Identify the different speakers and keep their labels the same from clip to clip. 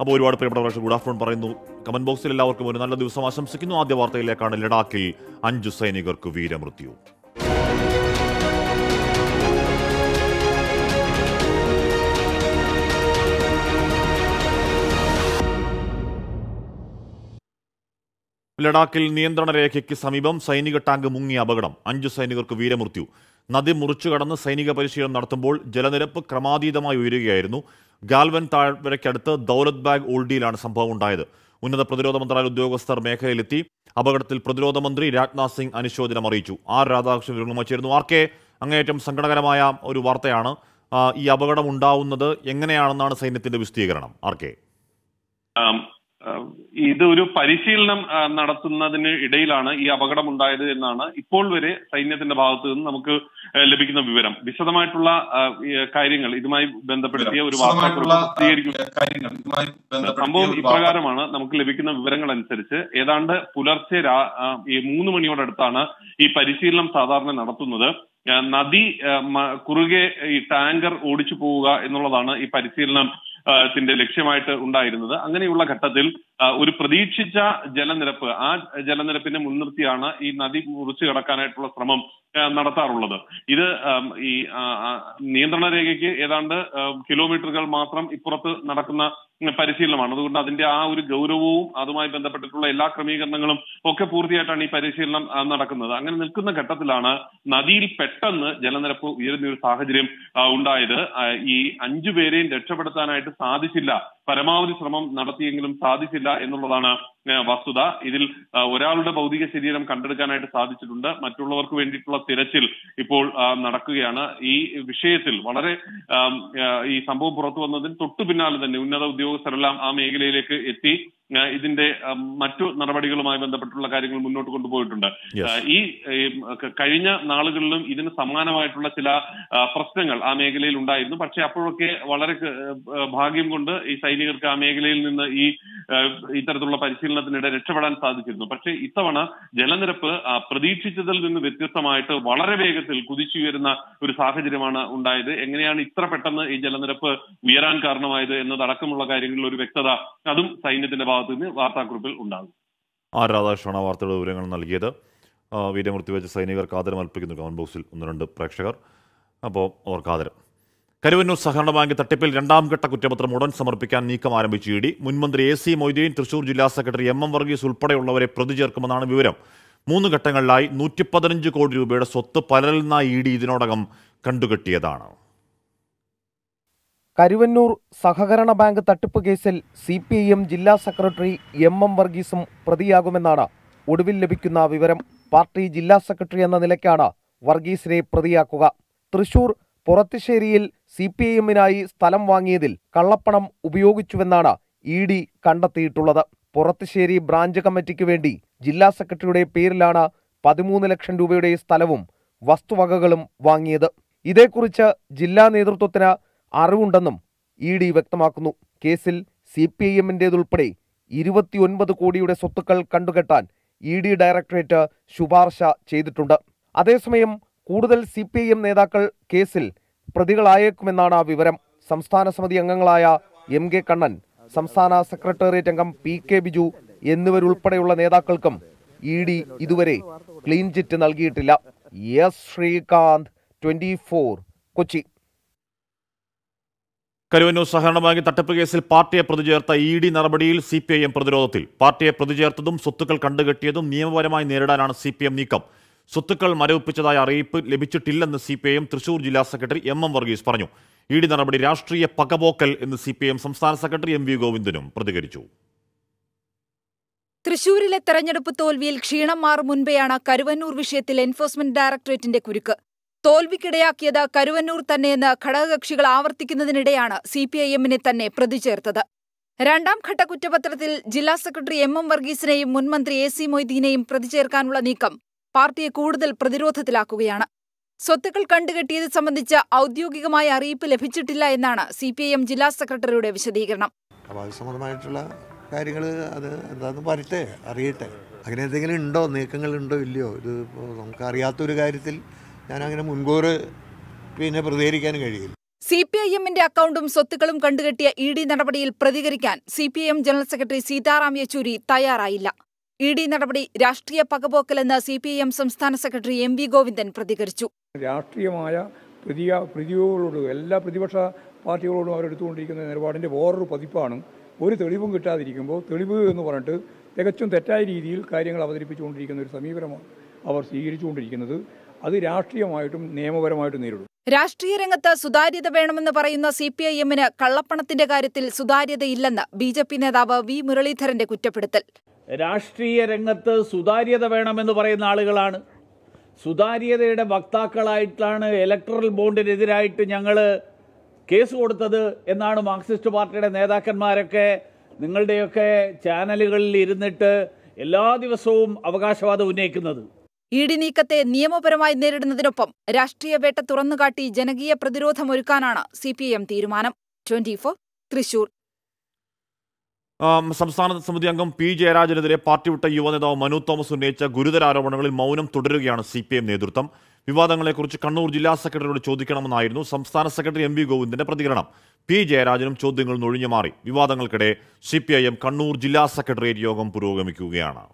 Speaker 1: അപ്പോൾ ഒരുപാട് പ്രിയപ്പെട്ട പ്രേക്ഷകർ ഗുഡ് ആഫ്റ്റർനൂൺ പറയുന്നു. കമന്റ് ബോക്സിൽ എല്ലാവർക്കും ഒരു നല്ല ദിവസം ആശംസിക്കുന്നു. ആദ്യ വാർത്തയിലേക്കാണ് ലഡാക്കിൽ അഞ്ചു സൈനികർക്ക് വീരമൃത്യു. ലഡാക്കിൽ നിയന്ത്രണ രേഖയ്ക്ക് സമീപം സൈനിക ടാങ്ക് മുങ്ങിയ അപകടം. അഞ്ചു സൈനികർക്ക് വീരമൃത്യു. നദി മുറിച്ചു കടന്ന് സൈനിക പരിശീലനം നടത്തുമ്പോൾ ജലനിരപ്പ് ക്രമാതീതമായി ഉയരുകയായിരുന്നു. ഗാൽവൻ താഴ്വരയ്ക്കടുത്ത് ദൗലത് ബാഗ് ഓൾഡിയിലാണ് സംഭവം ഉണ്ടായത്. ഉന്നത പ്രതിരോധ മന്ത്രാലയ ഉദ്യോഗസ്ഥർ മേഖലയിലെത്തി. അപകടത്തിൽ പ്രതിരോധ മന്ത്രി രാജ്നാഥ് സിംഗ് അനുശോചനം അറിയിച്ചു. ആർ രാധാകൃഷ്ണൻ വിവരങ്ങളുമായി ആർ കെ അങ്ങേയറ്റം സങ്കടകരമായ ഒരു വാർത്തയാണ്. ഈ അപകടം ഉണ്ടാവുന്നത് എങ്ങനെയാണെന്നാണ് സൈന്യത്തിന്റെ വിശദീകരണം.
Speaker 2: R K. ഇത് ഒരു പരിശീലനം നടത്തുന്നതിന് ഇടയിലാണ് ഈ അപകടം ഉണ്ടായത് എന്നാണ് ഇപ്പോൾ വരെ സൈന്യത്തിന്റെ ഭാഗത്ത് നിന്ന് നമുക്ക് ലഭിക്കുന്ന വിവരം. വിശദമായിട്ടുള്ള കാര്യങ്ങൾ ഇതുമായി ബന്ധപ്പെടുത്തിയ ഒരു സംഭവം ഇപ്രകാരമാണ് നമുക്ക് ലഭിക്കുന്ന വിവരങ്ങൾ അനുസരിച്ച് ഏതാണ്ട് പുലർച്ചെ ഈ മൂന്ന് മണിയോടടുത്താണ് ഈ പരിശീലനം സാധാരണ നടത്തുന്നത്. നദി കുറുകെ ഈ ടാങ്കർ ഓടിച്ചു പോവുക എന്നുള്ളതാണ് ഈ പരിശീലനം ത്തിന്റെ ലക്ഷ്യമായിട്ട് ഉണ്ടായിരുന്നത്. അങ്ങനെയുള്ള ഘട്ടത്തിൽ ഒരു പ്രതീക്ഷിച്ച ജലനിരപ്പ് ആ ജലനിരപ്പിനെ മുൻനിർത്തിയാണ് ഈ നദി മുറിച്ചു കടക്കാനായിട്ടുള്ള ശ്രമം നടത്താറുള്ളത്. ഇത് ഈ നിയന്ത്രണ രേഖയ്ക്ക് ഏതാണ്ട് കിലോമീറ്ററുകൾ മാത്രം ഇപ്പുറത്ത് നടക്കുന്ന പരിശീലനമാണ്. അതുകൊണ്ട് അതിന്റെ ആ ഒരു ഗൗരവവും അതുമായി ബന്ധപ്പെട്ടിട്ടുള്ള എല്ലാ ക്രമീകരണങ്ങളും ഒക്കെ പൂർത്തിയായിട്ടാണ് ഈ പരിശീലനം നടക്കുന്നത്. അങ്ങനെ നിൽക്കുന്ന ഘട്ടത്തിലാണ് നദിയിൽ പെട്ടെന്ന് ജലനിരപ്പ് ഉയരുന്ന ഒരു സാഹചര്യം ഉണ്ടായത്. ഈ അഞ്ചു പേരെയും രക്ഷപ്പെടുത്താനായിട്ട് സാധിച്ചില്ല. പരമാവധി ശ്രമം നടത്തിയെങ്കിലും സാധിച്ചില്ല എന്നുള്ളതാണ് വസ്തുത. ഇതിൽ ഒരാളുടെ ഭൗതിക ശരീരം കണ്ടെടുക്കാനായിട്ട് സാധിച്ചിട്ടുണ്ട്. മറ്റുള്ളവർക്ക് വേണ്ടിയിട്ടുള്ള തിരച്ചിൽ ഇപ്പോൾ നടക്കുകയാണ്. ഈ വിഷയത്തിൽ വളരെ ഈ സംഭവം പുറത്തു വന്നതിന് തൊട്ടു പിന്നാലെ തന്നെ ഉന്നത ഉദ്യോഗസ്ഥരെല്ലാം ആ മേഖലയിലേക്ക് എത്തി ഇതിന്റെ മറ്റു നടപടികളുമായി ബന്ധപ്പെട്ടുള്ള കാര്യങ്ങൾ മുന്നോട്ട് കൊണ്ടുപോയിട്ടുണ്ട്. ഈ ഈ, കഴിഞ്ഞ നാളുകളിലും ഇതിന് സമാനമായിട്ടുള്ള ചില പ്രശ്നങ്ങൾ ആ മേഖലയിൽ ഉണ്ടായിരുന്നു. പക്ഷെ അപ്പോഴൊക്കെ വളരെ ഭാഗ്യം കൊണ്ട് ഈ സൈനികർക്ക് ആ മേഖലയിൽ നിന്ന് ഈ ഇത്തരത്തിലുള്ള പരിശീലനത്തിനിടെ രക്ഷപ്പെടാൻ സാധിച്ചിരുന്നു. പക്ഷേ ഇത്തവണ ജലനിരപ്പ് പ്രതീക്ഷിച്ചതിൽ നിന്ന് വ്യത്യസ്തമായിട്ട് വളരെ വേഗത്തിൽ കുതിച്ചുയരുന്ന ഒരു സാഹചര്യമാണ് ഉണ്ടായത്. എങ്ങനെയാണ് ഇത്ര പെട്ടെന്ന് ഈ ജലനിരപ്പ് ഉയരാൻ കാരണമായത് എന്നതടക്കമുള്ള കാര്യങ്ങളിൽ ഒരു വ്യക്തത അതും സൈന്യത്തിന്റെ ഭാഗത്ത് നിന്ന് വാർത്താക്കുറിപ്പിൽ ഉണ്ടാകും.
Speaker 1: ആ രാധാകൃഷ്ണ വാർത്തയുടെ വിവരങ്ങൾ നൽകിയത്. ആ, വീരമൃത്യു വെച്ച സൈനികർക്ക് ആദരം അർപ്പിക്കുന്നു കമന്റ് ബോക്സിൽ ഒന്ന് രണ്ട് പ്രേക്ഷകർ. അപ്പോൾ അവർക്ക് ആദരം. കരുവന്നൂർ സഹകരണ ബാങ്ക് തട്ടിപ്പിൽ രണ്ടാം ഘട്ട കുറ്റപത്രം ഉടൻ സമർപ്പിക്കാൻ നീക്കം ആരംഭിച്ചു ഇ ഡി. മുൻമന്ത്രി എ സി മൊയ്തീൻ തൃശൂർ ജില്ലാ സെക്രട്ടറി എം എം വർഗീസ് ഉൾപ്പെടെയുള്ളവരെ പ്രതി ചേർക്കുമെന്നാണ് വിവരം. മൂന്ന് ഘട്ടങ്ങളിലായി നൂറ്റി പതിനഞ്ച് കോടി രൂപയുടെ സ്വത്ത് പലരിൽ നിന്നായി ഇ ഡി ഇതിനോടകം കണ്ടുകെട്ടിയതാണ്.
Speaker 3: കരുവന്നൂർ സഹകരണ ബാങ്ക് തട്ടിപ്പ് കേസിൽ സി പി ഐ എം ജില്ലാ സെക്രട്ടറി എം എം വർഗീസും പ്രതിയാകുമെന്നാണ് ഒടുവിൽ ലഭിക്കുന്ന വിവരം. പാർട്ടി ജില്ലാ സെക്രട്ടറി എന്ന നിലയ്ക്കാണ് വർഗീസിനെ പ്രതിയാക്കുക. തൃശൂർ പുറത്തുശ്ശേരിയിൽ സി പി ഐ എമ്മിനായി സ്ഥലം വാങ്ങിയതിൽ കള്ളപ്പണം ഉപയോഗിച്ചുവെന്നാണ് ഇ ഡി കണ്ടെത്തിയിട്ടുള്ളത്. പുറത്തുശ്ശേരി ബ്രാഞ്ച് കമ്മിറ്റിക്ക് വേണ്ടി ജില്ലാ സെക്രട്ടറിയുടെ പേരിലാണ് പതിമൂന്ന് ലക്ഷം രൂപയുടെ സ്ഥലവും വസ്തുവകകളും വാങ്ങിയത്. ഇതേക്കുറിച്ച് ജില്ലാ നേതൃത്വത്തിന് അറിവുണ്ടെന്നും ഇ ഡി വ്യക്തമാക്കുന്നു. കേസിൽ സി പി ഐ എമ്മിന്റേതുൾപ്പെടെ ഇരുപത്തിയൊൻപത് കോടിയുടെ സ്വത്തുക്കൾ കണ്ടുകെട്ടാൻ ഇ ഡി ഡയറക്ടറേറ്റ് ശുപാർശ ചെയ്തിട്ടുണ്ട്. അതേസമയം കൂടുതൽ സി പി ഐ എം നേതാക്കൾ കേസിൽ പ്രതികളായേക്കുമെന്നാണ് വിവരം. സംസ്ഥാന സമിതി അംഗങ്ങളായ എം കെ കണ്ണൻ സംസ്ഥാന സെക്രട്ടേറിയറ്റ് അംഗം പി കെ ബിജു എന്നിവരുൾപ്പെടെയുള്ള നേതാക്കൾക്കും ഇ ഡി ഇതുവരെ ക്ലീൻ ചിറ്റ് നൽകിയിട്ടില്ല. S Sreekanth twenty four Kochi.
Speaker 1: Karuvannur സഹകരണ ബാങ്ക് തട്ടിപ്പ് കേസിൽ പാർട്ടിയെ പ്രതിചേർത്ത ഇ ഡി നടപടിയിൽ സി പി ഐ എം പ്രതിരോധത്തിൽ. പാർട്ടിയെ പ്രതിചേർത്തതും സ്വത്തുക്കൾ കണ്ടുകെട്ടിയതും നിയമപരമായി നേരിടാനാണ് സി പി എം നീക്കം. സ്വത്തുക്കൾ മരവിപ്പിച്ചതായ അറിയിപ്പ് ലഭിച്ചിട്ടില്ലെന്ന് C P I M Thrissur ജില്ലാ സെക്രട്ടറി എം എം വർഗീസ് പറഞ്ഞു. ഇ ഡി നടപടി രാഷ്ട്രീയ പകപോക്കൽ എന്ന് സി പി ഐ എം സംസ്ഥാന സെക്രട്ടറി എം വി ഗോവിന്ദനും പ്രതികരിച്ചു.
Speaker 4: തൃശൂരിലെ തെരഞ്ഞെടുപ്പ് തോൽവിയിൽ ക്ഷീണം മാറും മുൻപെയാണ് കരുവന്നൂർ വിഷയത്തിൽ എൻഫോഴ്സ്മെന്റ് ഡയറക്ടറേറ്റിന്റെ കുരുക്ക്. തോൽവിക്കിടയാക്കിയത് കരുവന്നൂർ തന്നെയെന്ന് ഘടകകക്ഷികൾ ആവർത്തിക്കുന്നതിനിടെയാണ് സി പി ഐ എമ്മിനെ തന്നെ പ്രതി ചേർത്തത്. രണ്ടാം ഘട്ട കുറ്റപത്രത്തിൽ ജില്ലാ സെക്രട്ടറി എം എം വർഗീസിനെയും മുൻമന്ത്രി എ സി മൊയ്തീനെയും പ്രതിചേർക്കാനുള്ള നീക്കം പാർട്ടിയെ കൂടുതൽ പ്രതിരോധത്തിലാക്കുകയാണ്. സ്വത്തുക്കൾ കണ്ടുകെട്ടിയത് സംബന്ധിച്ച ഔദ്യോഗികമായ അറിയിപ്പ് ലഭിച്ചിട്ടില്ല എന്നാണ് സി പി ഐ എം ജില്ലാ സെക്രട്ടറിയുടെ വിശദീകരണം.
Speaker 5: സംബന്ധമായിട്ടുള്ള കാര്യങ്ങൾ അത് എന്താണെന്ന് പറയട്ടെ അറിയട്ടെ. അങ്ങനെ എന്തെങ്കിലും ഉണ്ടോ നീക്കങ്ങൾ ഉണ്ടോ ഇല്ലയോ? ഇത് നമുക്ക് അറിയാത്തൊരു കാര്യത്തിൽ ഞാൻ അങ്ങനെ മുൻകൂർ പിന്നെ പ്രതികരിക്കാൻ കഴിയില്ല.
Speaker 4: സി പി ഐ എമ്മിന്റെ അക്കൌണ്ടും സ്വത്തുക്കളും കണ്ടുകെട്ടിയ ഇ ഡി നടപടിയിൽ പ്രതികരിക്കാൻ C P I M general secretary Sitaram Yechury തയ്യാറായില്ല. ഇ ഡി നടപടി രാഷ്ട്രീയ പകപോക്കലെന്ന് സി പി ഐ എം സംസ്ഥാന സെക്രട്ടറി എം വി ഗോവിന്ദൻ പ്രതികരിച്ചു.
Speaker 6: രാഷ്ട്രീയമായ പ്രതിയ പ്രതിയോടും എല്ലാ പ്രതിപക്ഷ പാർട്ടികളോടും അവരെടുത്തുകൊണ്ടിരിക്കുന്ന നിലപാടിന്റെ വേറൊരു പതിപ്പാണ്. ഒരു തെളിവും കിട്ടാതിരിക്കുമ്പോൾ തെളിവ് എന്ന് പറഞ്ഞിട്ട് തികച്ചും തെറ്റായ രീതിയിൽ കാര്യങ്ങൾ അവതരിപ്പിച്ചുകൊണ്ടിരിക്കുന്ന ഒരു സമീപനമാണ് അവർ സ്വീകരിച്ചുകൊണ്ടിരിക്കുന്നത്. അത് രാഷ്ട്രീയമായിട്ടും നിയമപരമായിട്ടും നേരിടും.
Speaker 4: രാഷ്ട്രീയ രംഗത്ത് സുതാര്യത വേണമെന്ന് പറയുന്ന സി പി ഐ എമ്മിന് കള്ളപ്പണത്തിന്റെ കാര്യത്തിൽ സുതാര്യതയില്ലെന്ന് ബി ജെ പി നേതാവ് വി മുരളീധരന്റെ കുറ്റപ്പെടുത്തൽ.
Speaker 7: രാഷ്ട്രീയ രംഗത്ത് സുതാര്യത വേണമെന്ന് പറയുന്ന ആളുകളാണ്. സുതാര്യതയുടെ വക്താക്കളായിട്ടാണ് ഇലക്ട്രൽ ബോണ്ടിനെതിരായിട്ട് ഞങ്ങൾ കേസ് കൊടുത്തത് എന്നാണ് മാർക്സിസ്റ്റ് പാർട്ടിയുടെ നേതാക്കന്മാരൊക്കെ നിങ്ങളുടെയൊക്കെ ചാനലുകളിൽ ഇരുന്നിട്ട് എല്ലാ ദിവസവും അവകാശവാദം ഉന്നയിക്കുന്നത്.
Speaker 4: ഇടി നീക്കത്തെ നിയമപരമായി നേരിടുന്നതിനൊപ്പം രാഷ്ട്രീയ വേട്ട തുറന്നുകാട്ടി ജനകീയ പ്രതിരോധമൊരുക്കാനാണ് സി പി എം തീരുമാനം. Twenty four
Speaker 1: Thrissur. സംസ്ഥാന സമിതി അംഗം പി ജയരാജനെതിരെ പാർട്ടി വിട്ട യുവനേതാവ് മനു തോമസ് ഉന്നയിച്ച ഗുരുതര ആരോപണങ്ങളിൽ മൗനം തുടരുകയാണ് സി പി എം നേതൃത്വം. വിവാദങ്ങളെക്കുറിച്ച് കണ്ണൂർ ജില്ലാ സെക്രട്ടറിയോട് ചോദിക്കണമെന്നായിരുന്നു സംസ്ഥാന സെക്രട്ടറി എം വി ഗോവിന്ദന്റെ പ്രതികരണം. പി ജയരാജനും ചോദ്യങ്ങൾ ഒഴിഞ്ഞു മാറി. വിവാദങ്ങൾക്കിടെ C P I M Kannur ജില്ലാ സെക്രട്ടേറിയറ്റ് യോഗം പുരോഗമിക്കുകയാണ്.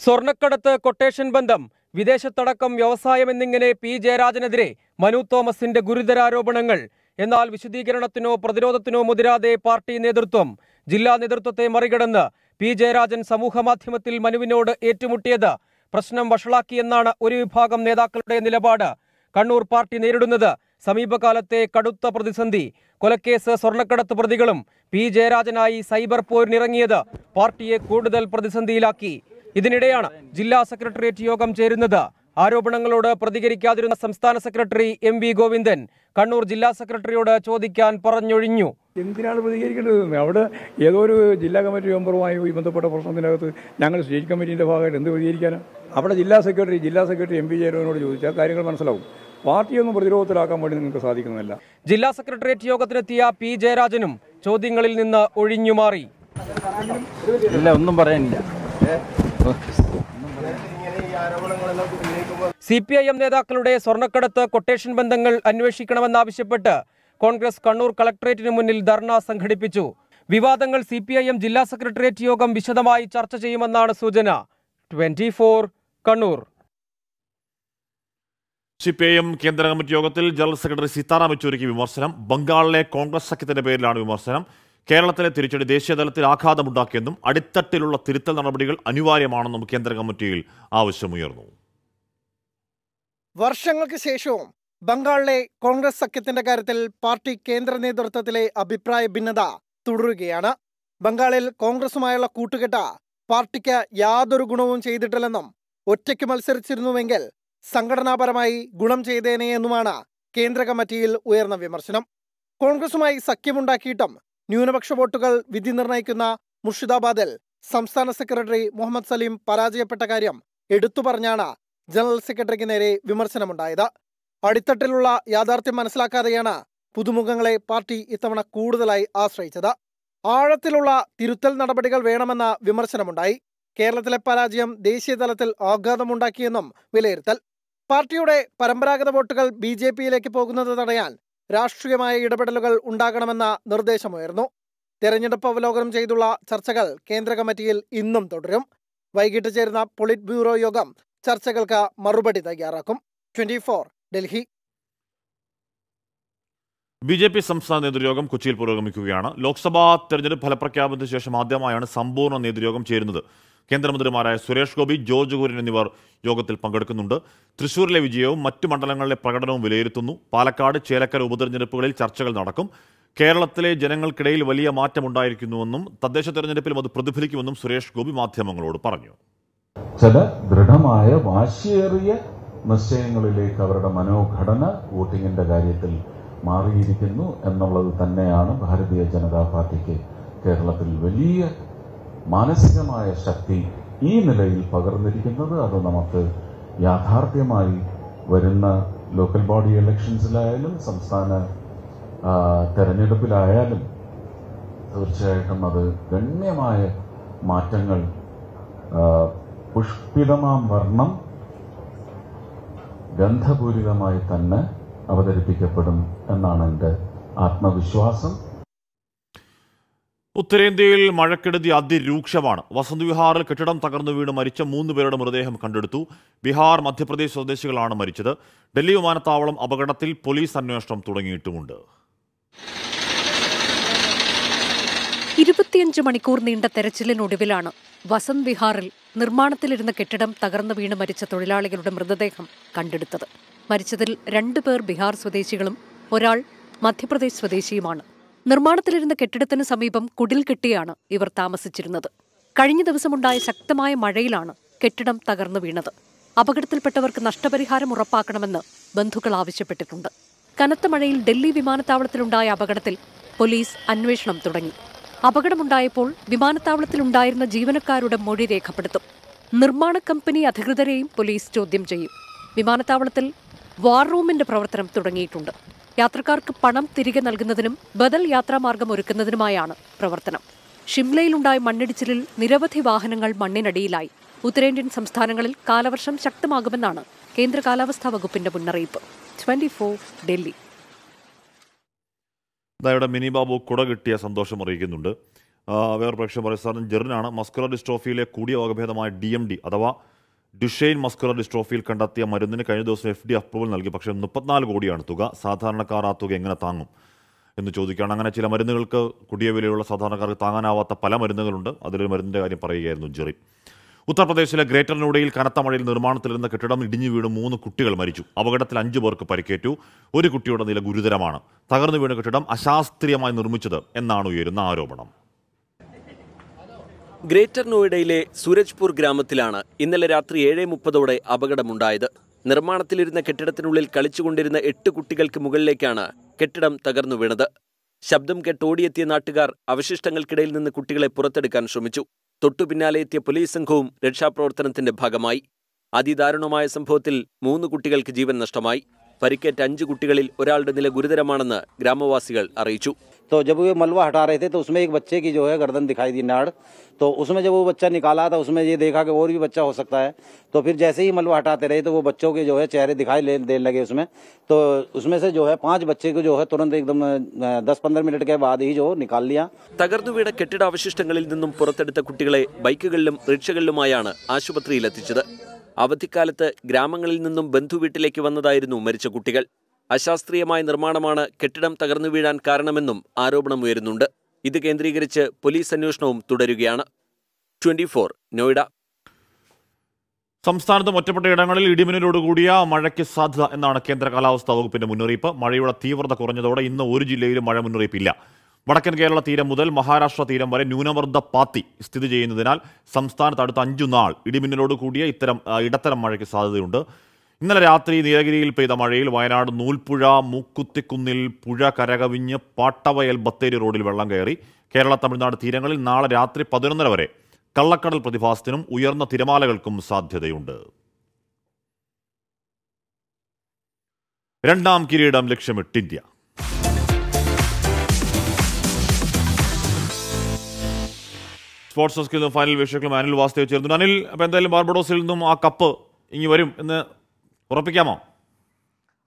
Speaker 8: സ്വർണക്കടത്ത് കൊട്ടേഷൻ ബന്ധം വിദേശത്തടക്കം വ്യവസായം എന്നിങ്ങനെ പി ജയരാജനെതിരെ മനു തോമസിന്റെ ഗുരുതരാരോപണങ്ങൾ എന്നാൽ വിശദീകരണത്തിനോ പ്രതിരോധത്തിനോ മുതിരാതെ പാർട്ടി നേതൃത്വം ജില്ലാ നേതൃത്വത്തെ മറികടന്ന് പി ജയരാജൻ സമൂഹമാധ്യമത്തിൽ മനുവിനോട് ഏറ്റുമുട്ടിയത് പ്രശ്നം വഷളാക്കിയെന്നാണ് ഒരു വിഭാഗം നേതാക്കളുടെ നിലപാട്. കണ്ണൂർ പാർട്ടി നേരിടുന്നത് സമീപകാലത്തെ കടുത്ത പ്രതിസന്ധി. കൊലക്കേസ് സ്വർണക്കടത്ത് പ്രതികളും പി ജയരാജനായി സൈബർ പോരിനിറങ്ങിയത് പാർട്ടിയെ കൂടുതൽ പ്രതിസന്ധിയിലാക്കി. ഇതിനിടെയാണ് ജില്ലാ സെക്രട്ടേറിയറ്റ് യോഗം ചേരുന്നത്. ആരോപണങ്ങളോട് പ്രതികരിക്കാതിരുന്ന സംസ്ഥാന secretary M V Govindan Kannur ജില്ലാ സെക്രട്ടറിയോട് ചോദിക്കാൻ പറഞ്ഞൊഴിഞ്ഞു.
Speaker 6: എന്തിനാണ് പ്രതികരിക്കേണ്ടത് അവിടെ ഏതോ ഒരു ജില്ലാ കമ്മിറ്റി മെമ്പറുമായി ബന്ധപ്പെട്ട പ്രശ്നത്തിനകത്ത് ഞങ്ങൾ സ്റ്റേറ്റ് കമ്മിറ്റീന്റെ ഭാഗമായിട്ട് എന്ത് പ്രതികരിക്കാനാണ്? അവിടെ ജില്ലാ സെക്രട്ടറി ജില്ലാ സെക്രട്ടറി എം പി ജയരവനോട് ചോദിച്ചാൽ കാര്യങ്ങൾ മനസ്സിലാവും. പാർട്ടിയൊന്നും പ്രതിരോധത്തിലാക്കാൻ വേണ്ടി നിങ്ങൾക്ക് സാധിക്കുന്നില്ല
Speaker 8: ജില്ലാ സെക്രട്ടേറിയറ്റ് യോഗത്തിനെത്തിയ പി ജയരാജനും ചോദ്യങ്ങളിൽ നിന്ന് ഒഴിഞ്ഞുമാറി
Speaker 9: ഇല്ല ഒന്നും പറയാനില്ല.
Speaker 8: സി പി ഐ എം നേതാക്കളുടെ സ്വർണക്കടത്ത് കൊട്ടേഷൻ ബന്ധങ്ങൾ അന്വേഷിക്കണമെന്നാവശ്യപ്പെട്ട് കോൺഗ്രസ് കണ്ണൂർ കളക്ടറേറ്റിന് മുന്നിൽ ധർണ സംഘടിപ്പിച്ചു. വിവാദങ്ങൾ സി പി ഐ എം ജില്ലാ സെക്രട്ടേറിയറ്റ് യോഗം വിശദമായി ചർച്ച ചെയ്യുമെന്നാണ് സൂചന. Twenty four Kannur.
Speaker 1: C P I M കേന്ദ്ര കമ്മിറ്റി യോഗത്തിൽ ജനറൽ സെക്രട്ടറി സീതാറാം യെച്ചൂരിക്ക് വിമർശനം. ബംഗാളിലെ കോൺഗ്രസ് സഖ്യത്തിന്റെ പേരിലാണ് വിമർശനം. കേരളത്തിലെ തിരിച്ചടി ദേശീയതലത്തിൽ ആഘാതമുണ്ടാക്കിയെന്നും അടിത്തട്ടിലുള്ള തിരുത്തൽ നടപടികൾ അനിവാര്യമാണെന്നും കേന്ദ്ര കമ്മിറ്റിയിൽ ആവശ്യമുയർന്നു.
Speaker 10: വർഷങ്ങൾക്ക് ശേഷവും ബംഗാളിലെ കോൺഗ്രസ് സഖ്യത്തിന്റെ കാര്യത്തിൽ പാർട്ടി കേന്ദ്ര നേതൃത്വത്തിലെ അഭിപ്രായ ഭിന്നത തുടരുകയാണ്. ബംഗാളിൽ കോൺഗ്രസുമായുള്ള കൂട്ടുകെട്ട് പാർട്ടിക്ക് യാതൊരു ഗുണവും ചെയ്തിട്ടില്ലെന്നും ഒറ്റയ്ക്ക് മത്സരിച്ചിരുന്നുവെങ്കിൽ സംഘടനാപരമായി ഗുണം ചെയ്തേനെ എന്നുമാണ് കേന്ദ്ര കമ്മിറ്റിയിൽ ഉയർന്ന വിമർശനം. കോൺഗ്രസുമായി സഖ്യമുണ്ടാക്കിയിട്ടും ന്യൂനപക്ഷ വോട്ടുകൾ വിധി നിർണയിക്കുന്ന മുർഷിദാബാദിൽ സംസ്ഥാന സെക്രട്ടറി മുഹമ്മദ് സലീം പരാജയപ്പെട്ട കാര്യം എടുത്തു പറഞ്ഞാണ് ജനറൽ സെക്രട്ടറിക്ക് നേരെ വിമർശനമുണ്ടായത്. അടിത്തട്ടിലുള്ള യാഥാർത്ഥ്യം മനസ്സിലാക്കാതെയാണ് പുതുമുഖങ്ങളെ പാർട്ടി ഇത്തവണ കൂടുതലായി ആശ്രയിച്ചത്. ആഴത്തിലുള്ള തിരുത്തൽ നടപടികൾ വേണമെന്ന വിമർശനമുണ്ടായി. കേരളത്തിലെ പരാജയം ദേശീയ തലത്തിൽ ആഘാതമുണ്ടാക്കിയെന്നും വിലയിരുത്തൽ. പാർട്ടിയുടെ പരമ്പരാഗത വോട്ടുകൾ ബി ജെ പിയിലേക്ക് പോകുന്നത് തടയാൻ രാഷ്ട്രീയമായ ഇടപെടലുകൾ ഉണ്ടാകണമെന്ന നിർദ്ദേശമുയർന്നു. തെരഞ്ഞെടുപ്പ് അവലോകനം ചെയ്തുള്ള ചർച്ചകൾ കേന്ദ്ര കമ്മിറ്റിയിൽ ഇന്നും തുടരും. വൈകിട്ട് ചേരുന്ന പൊളിറ്റ് ബ്യൂറോ യോഗം ചർച്ചകൾക്ക് മറുപടി തയ്യാറാക്കും. Twenty Delhi.
Speaker 1: B J P സംസ്ഥാന നേതൃയോഗം കൊച്ചിയിൽ പുരോഗമിക്കുകയാണ്. ലോക്സഭാ തെരഞ്ഞെടുപ്പ് ഫലപ്രഖ്യാപനത്തിന് ശേഷം ആദ്യമായാണ് സമ്പൂർണ നേതൃയോഗം ചേരുന്നത്. കേന്ദ്രമന്ത്രിമാരായ സുരേഷ് ഗോപി ജോർജ് കുര്യൻ എന്നിവർ യോഗത്തിൽ പങ്കെടുക്കുന്നുണ്ട്. തൃശൂരിലെ വിജയവും മറ്റു മണ്ഡലങ്ങളിലെ പ്രകടനവും വിലയിരുത്തുന്നു. പാലക്കാട് ചേലക്കര ഉപതെരഞ്ഞെടുപ്പുകളിൽ ചർച്ചകൾ നടക്കും. കേരളത്തിലെ ജനങ്ങൾക്കിടയിൽ വലിയ മാറ്റമുണ്ടായിരിക്കുന്നുവെന്നും തദ്ദേശ തെരഞ്ഞെടുപ്പിലും അത് പ്രതിഫലിക്കുമെന്നും സുരേഷ് ഗോപി മാധ്യമങ്ങളോട് പറഞ്ഞു.
Speaker 11: ചില ദൃഢമായ വാശിയേറിയ നിശ്ചയങ്ങളിലേക്ക് അവരുടെ മനോഘടന വോട്ടിങ്ങിന്റെ കാര്യത്തിൽ മാറിയിരിക്കുന്നു എന്നുള്ളത് തന്നെയാണ് ഭാരതീയ ജനതാ പാർട്ടിക്ക് കേരളത്തിൽ വലിയ മാനസികമായ ശക്തി ഈ നിലയിൽ പകർന്നിരിക്കുന്നത്. അത് നമുക്ക് യാഥാർത്ഥ്യമായി വരുന്ന ലോക്കൽ ബോഡി ഇലക്ഷൻസിലായാലും സംസ്ഥാന തെരഞ്ഞെടുപ്പിലായാലും തീർച്ചയായിട്ടും അത് ഗണ്യമായ മാറ്റങ്ങൾ പുഷ്പിതമാം വർണം ഗന്ധപൂരിതമായി തന്നെ അവതരിപ്പിക്കപ്പെടും എന്നാണ് എന്റെ ആത്മവിശ്വാസം.
Speaker 1: ഉത്തരേന്ത്യയിൽ മഴക്കെടുതി അതിരൂക്ഷമാണ്. വസന്ത് വിഹാറിൽ കെട്ടിടം തകർന്നു വീണ് മരിച്ച മൂന്ന് പേരുടെ മൃതദേഹം കണ്ടെടുത്തു. ബീഹാർ മധ്യപ്രദേശ് സ്വദേശികളാണ് മരിച്ചത്. ഡൽഹി വിമാനത്താവളം അപകടത്തിൽ പോലീസ് അന്വേഷണം തുടങ്ങിയിട്ടുമുണ്ട്.
Speaker 12: ഇരുപത്തിയഞ്ച് മണിക്കൂർ നീണ്ട തെരച്ചിലിനൊടുവിലാണ് വസന്ത് വിഹാറിൽ നിർമ്മാണത്തിലിരുന്ന കെട്ടിടം തകർന്നു വീണ് മരിച്ച തൊഴിലാളികളുടെ മൃതദേഹം കണ്ടെടുത്തത്. മരിച്ചതിൽ രണ്ടു പേർ ബിഹാർ സ്വദേശികളും ഒരാൾ മധ്യപ്രദേശ് സ്വദേശിയുമാണ്. നിർമ്മാണത്തിലിരുന്ന കെട്ടിടത്തിന് സമീപം കുടിൽ കെട്ടിയാണ് ഇവർ താമസിച്ചിരുന്നത്. കഴിഞ്ഞ ദിവസമുണ്ടായ ശക്തമായ മഴയിലാണ് കെട്ടിടം തകർന്നു വീണത്. അപകടത്തിൽപ്പെട്ടവർക്ക് നഷ്ടപരിഹാരം ഉറപ്പാക്കണമെന്ന് ബന്ധുക്കൾ ആവശ്യപ്പെട്ടിട്ടുണ്ട്. കനത്ത മഴയിൽ ഡൽഹി വിമാനത്താവളത്തിലുണ്ടായ അപകടത്തിൽ പോലീസ് അന്വേഷണം തുടങ്ങി. അപകടമുണ്ടായപ്പോൾ വിമാനത്താവളത്തിലുണ്ടായിരുന്ന ജീവനക്കാരുടെ മൊഴി രേഖപ്പെടുത്തും. നിർമ്മാണ കമ്പനി അധികൃതരെയും പോലീസ് ചോദ്യം ചെയ്യും. വിമാനത്താവളത്തിൽ വാർ റൂമിന്റെ പ്രവർത്തനം തുടങ്ങിയിട്ടുണ്ട്. യാത്രക്കാർക്ക് പണം തിരികെ നൽകുന്നതിനും ബദൽ യാത്രാമാർഗം ഒരുക്കുന്നതിനുമായാണ് പ്രവർത്തനം. ഷിംലയിലുണ്ടായ മണ്ണിടിച്ചിലിൽ നിരവധി വാഹനങ്ങൾ മണ്ണിനടിയിലായി. ഉത്തരേന്ത്യൻ സംസ്ഥാനങ്ങളിൽ കാലവർഷം ശക്തമാകുമെന്നാണ് കേന്ദ്ര കാലാവസ്ഥാ വകുപ്പിന്റെ മുന്നറിയിപ്പ്. ട്വന്റി ഡൽഹി.
Speaker 1: ഇതായുടെ മിനി ബാബു കുട കിട്ടിയ സന്തോഷം അറിയിക്കുന്നുണ്ട്. വേറെ പ്രേക്ഷകർ പറയും സാറിന് ജെറിനാണ് മസ്കുലർ ഡിസ്ട്രോഫിയിലെ കൂടിയ വകഭേദമായ ഡി എം ഡി അഥവാ ഡുഷെയിൻ മസ്കുലർ ഡിസ്ട്രോഫിയിൽ കണ്ടെത്തിയ മരുന്നിന് കഴിഞ്ഞ ദിവസം എഫ് ഡി അപ്രൂവൽ നൽകി. പക്ഷേ മുപ്പത്തിനാല് കോടിയാണ് തുക. സാധാരണക്കാർ ആ തുക എങ്ങനെ താങ്ങും? എന്ന് ചോദിക്കുകയാണ്. അങ്ങനെ ചില മരുന്നുകൾക്ക് കുടിയ വിലയുള്ള സാധാരണക്കാർക്ക് താങ്ങാനാവാത്ത പല മരുന്നുകളുണ്ട്. അതിലൊരു മരുന്നിന്റെ കാര്യം പറയുകയായിരുന്നു ജെറി. ഉത്തർപ്രദേശിലെ ഗ്രേറ്റർ നോയിഡയിൽ കനത്ത മഴയിൽ നിർമ്മാണത്തിലിരുന്ന കെട്ടിടം ഇടിഞ്ഞു വീണ് മൂന്ന് കുട്ടികൾ മരിച്ചു. അപകടത്തിൽ അഞ്ചു പേർക്ക് പരിക്കേറ്റു. ഒരു കുട്ടിയുടെ നില ഗുരുതരമാണ്. തകർന്നു വീണ കെട്ടിടം അശാസ്ത്രീയമായി നിർമ്മിച്ചത് എന്നാണ് ഉയരുന്ന ആരോപണം.
Speaker 13: ഗ്രേറ്റർ നോയിഡയിലെ സൂരജ്പൂർ ഗ്രാമത്തിലാണ് ഇന്നലെ രാത്രി ഏഴ് മുപ്പതോടെ അപകടമുണ്ടായത്. നിർമ്മാണത്തിലിരുന്ന കെട്ടിടത്തിനുള്ളിൽ കളിച്ചുകൊണ്ടിരുന്ന എട്ട് കുട്ടികൾക്ക് മുകളിലേക്കാണ് കെട്ടിടം തകർന്നു വീണത്. ശബ്ദം കേട്ട് ഓടിയെത്തിയ നാട്ടുകാർ അവശിഷ്ടങ്ങൾക്കിടയിൽ നിന്ന് കുട്ടികളെ പുറത്തെടുക്കാൻ ശ്രമിച്ചു. തൊട്ടു പിന്നാലെ എത്തിയ പോലീസ് സംഘവും രക്ഷാപ്രവർത്തനത്തിന്റെ ഭാഗമായി. അതിദാരുണമായ സംഭവത്തിൽ മൂന്ന് കുട്ടികൾക്ക് ജീവൻ നഷ്ടമായി. പരിക്കേറ്റ അഞ്ച് കുട്ടികളിൽ ഒരാളുടെ നില ഗുരുതരമാണെന്ന് ഗ്രാമവാസികൾ അറിയിച്ചു.
Speaker 9: तो जब वो मलबा हटा रहे थे तो उसमें एक बच्चे की जो है गर्दन दिखाई दी नाड़ तो उसमें जब वो बच्चा निकाला था उसमें ये देखा कि और भी बच्चा हो सकता है तो फिर जैसे ही मलबा हटाते रहे तो वो बच्चों के जो है चेहरे दिखाई ले देने लगे उसमें तो उसमें से जो है पांच बच्चे को जो है तुरंत एकदम दस पंद्रह मिनट के बाद ही जो निकाल लिया
Speaker 13: തകർന്നു വീണ കെട്ടിട അവശിഷ്ടങ്ങളിൽ നിന്നും പുറത്തെടുത്ത കുട്ടികളെ ബൈക്കുകളിലും റിക്ഷകളിലുമായാണ് ആശുപത്രിയിലെത്തിച്ചത് അവധിക്കാലത്ത് ഗ്രാമങ്ങളിൽ നിന്നും ബന്ധുവീട്ടിലേക്ക് വന്നതായിരുന്നു മരിച്ച കുട്ടികൾ അശാസ്ത്രീയമായ നിർമ്മാണമാണ് കെട്ടിടം തകർന്നു വീഴാൻ കാരണമെന്നും ആരോപണമുയരുന്നുണ്ട് ഇത് കേന്ദ്രീകരിച്ച് പോലീസ് അന്വേഷണവും തുടരുകയാണ്. ട്വന്റി നോയിഡ.
Speaker 1: സംസ്ഥാനത്ത് ഒറ്റപ്പെട്ട ഇടങ്ങളിൽ ഇടിമിന്നലോടുകൂടിയ മഴയ്ക്ക് സാധ്യത എന്നാണ് കേന്ദ്ര കാലാവസ്ഥാ വകുപ്പിന്റെ മുന്നറിയിപ്പ്. മഴയുടെ തീവ്രത കുറഞ്ഞതോടെ ഇന്ന് ഒരു ജില്ലയിലും മഴ മുന്നറിയിപ്പില്ല. വടക്കൻ കേരള തീരം മുതൽ മഹാരാഷ്ട്ര തീരം വരെ ന്യൂനമർദ്ദ പാത്തി സ്ഥിതി ചെയ്യുന്നതിനാൽ സംസ്ഥാനത്ത് അടുത്ത അഞ്ചു നാൾ ഇടിമിന്നലോട് കൂടിയ ഇത്തരം ഇടത്തരം മഴയ്ക്ക് സാധ്യതയുണ്ട്. ഇന്നലെ രാത്രി നീലഗിരിയിൽ പെയ്ത മഴയിൽ വയനാട് നൂൽപ്പുഴ മൂക്കുത്തിക്കുന്നിൽ പുഴ കരകവിഞ്ഞ് പാട്ടവയൽ ബത്തേരി റോഡിൽ വെള്ളം കയറി. കേരള തമിഴ്നാട് തീരങ്ങളിൽ നാളെ രാത്രി പതിനൊന്നര വരെ കള്ളക്കടൽ പ്രതിഭാസത്തിനും ഉയർന്ന തിരമാലകൾക്കും സാധ്യതയുണ്ട്. രണ്ടാം കിരീടം ലക്ഷ്യമിട്ട് ഇന്ത്യ. സ്പോർട്സ് ഡെസ്കിൽ നിന്നും ഫൈനൽ വിഷയങ്ങളും അനിൽ വാസ്തവ് ചേർന്നു അനിൽ അപ്പോൾ എന്തായാലും ബാർബഡോസിൽ നിന്നും ആ കപ്പ് ഇനി വരും എന്ന് ഉറപ്പിക്കാമോ?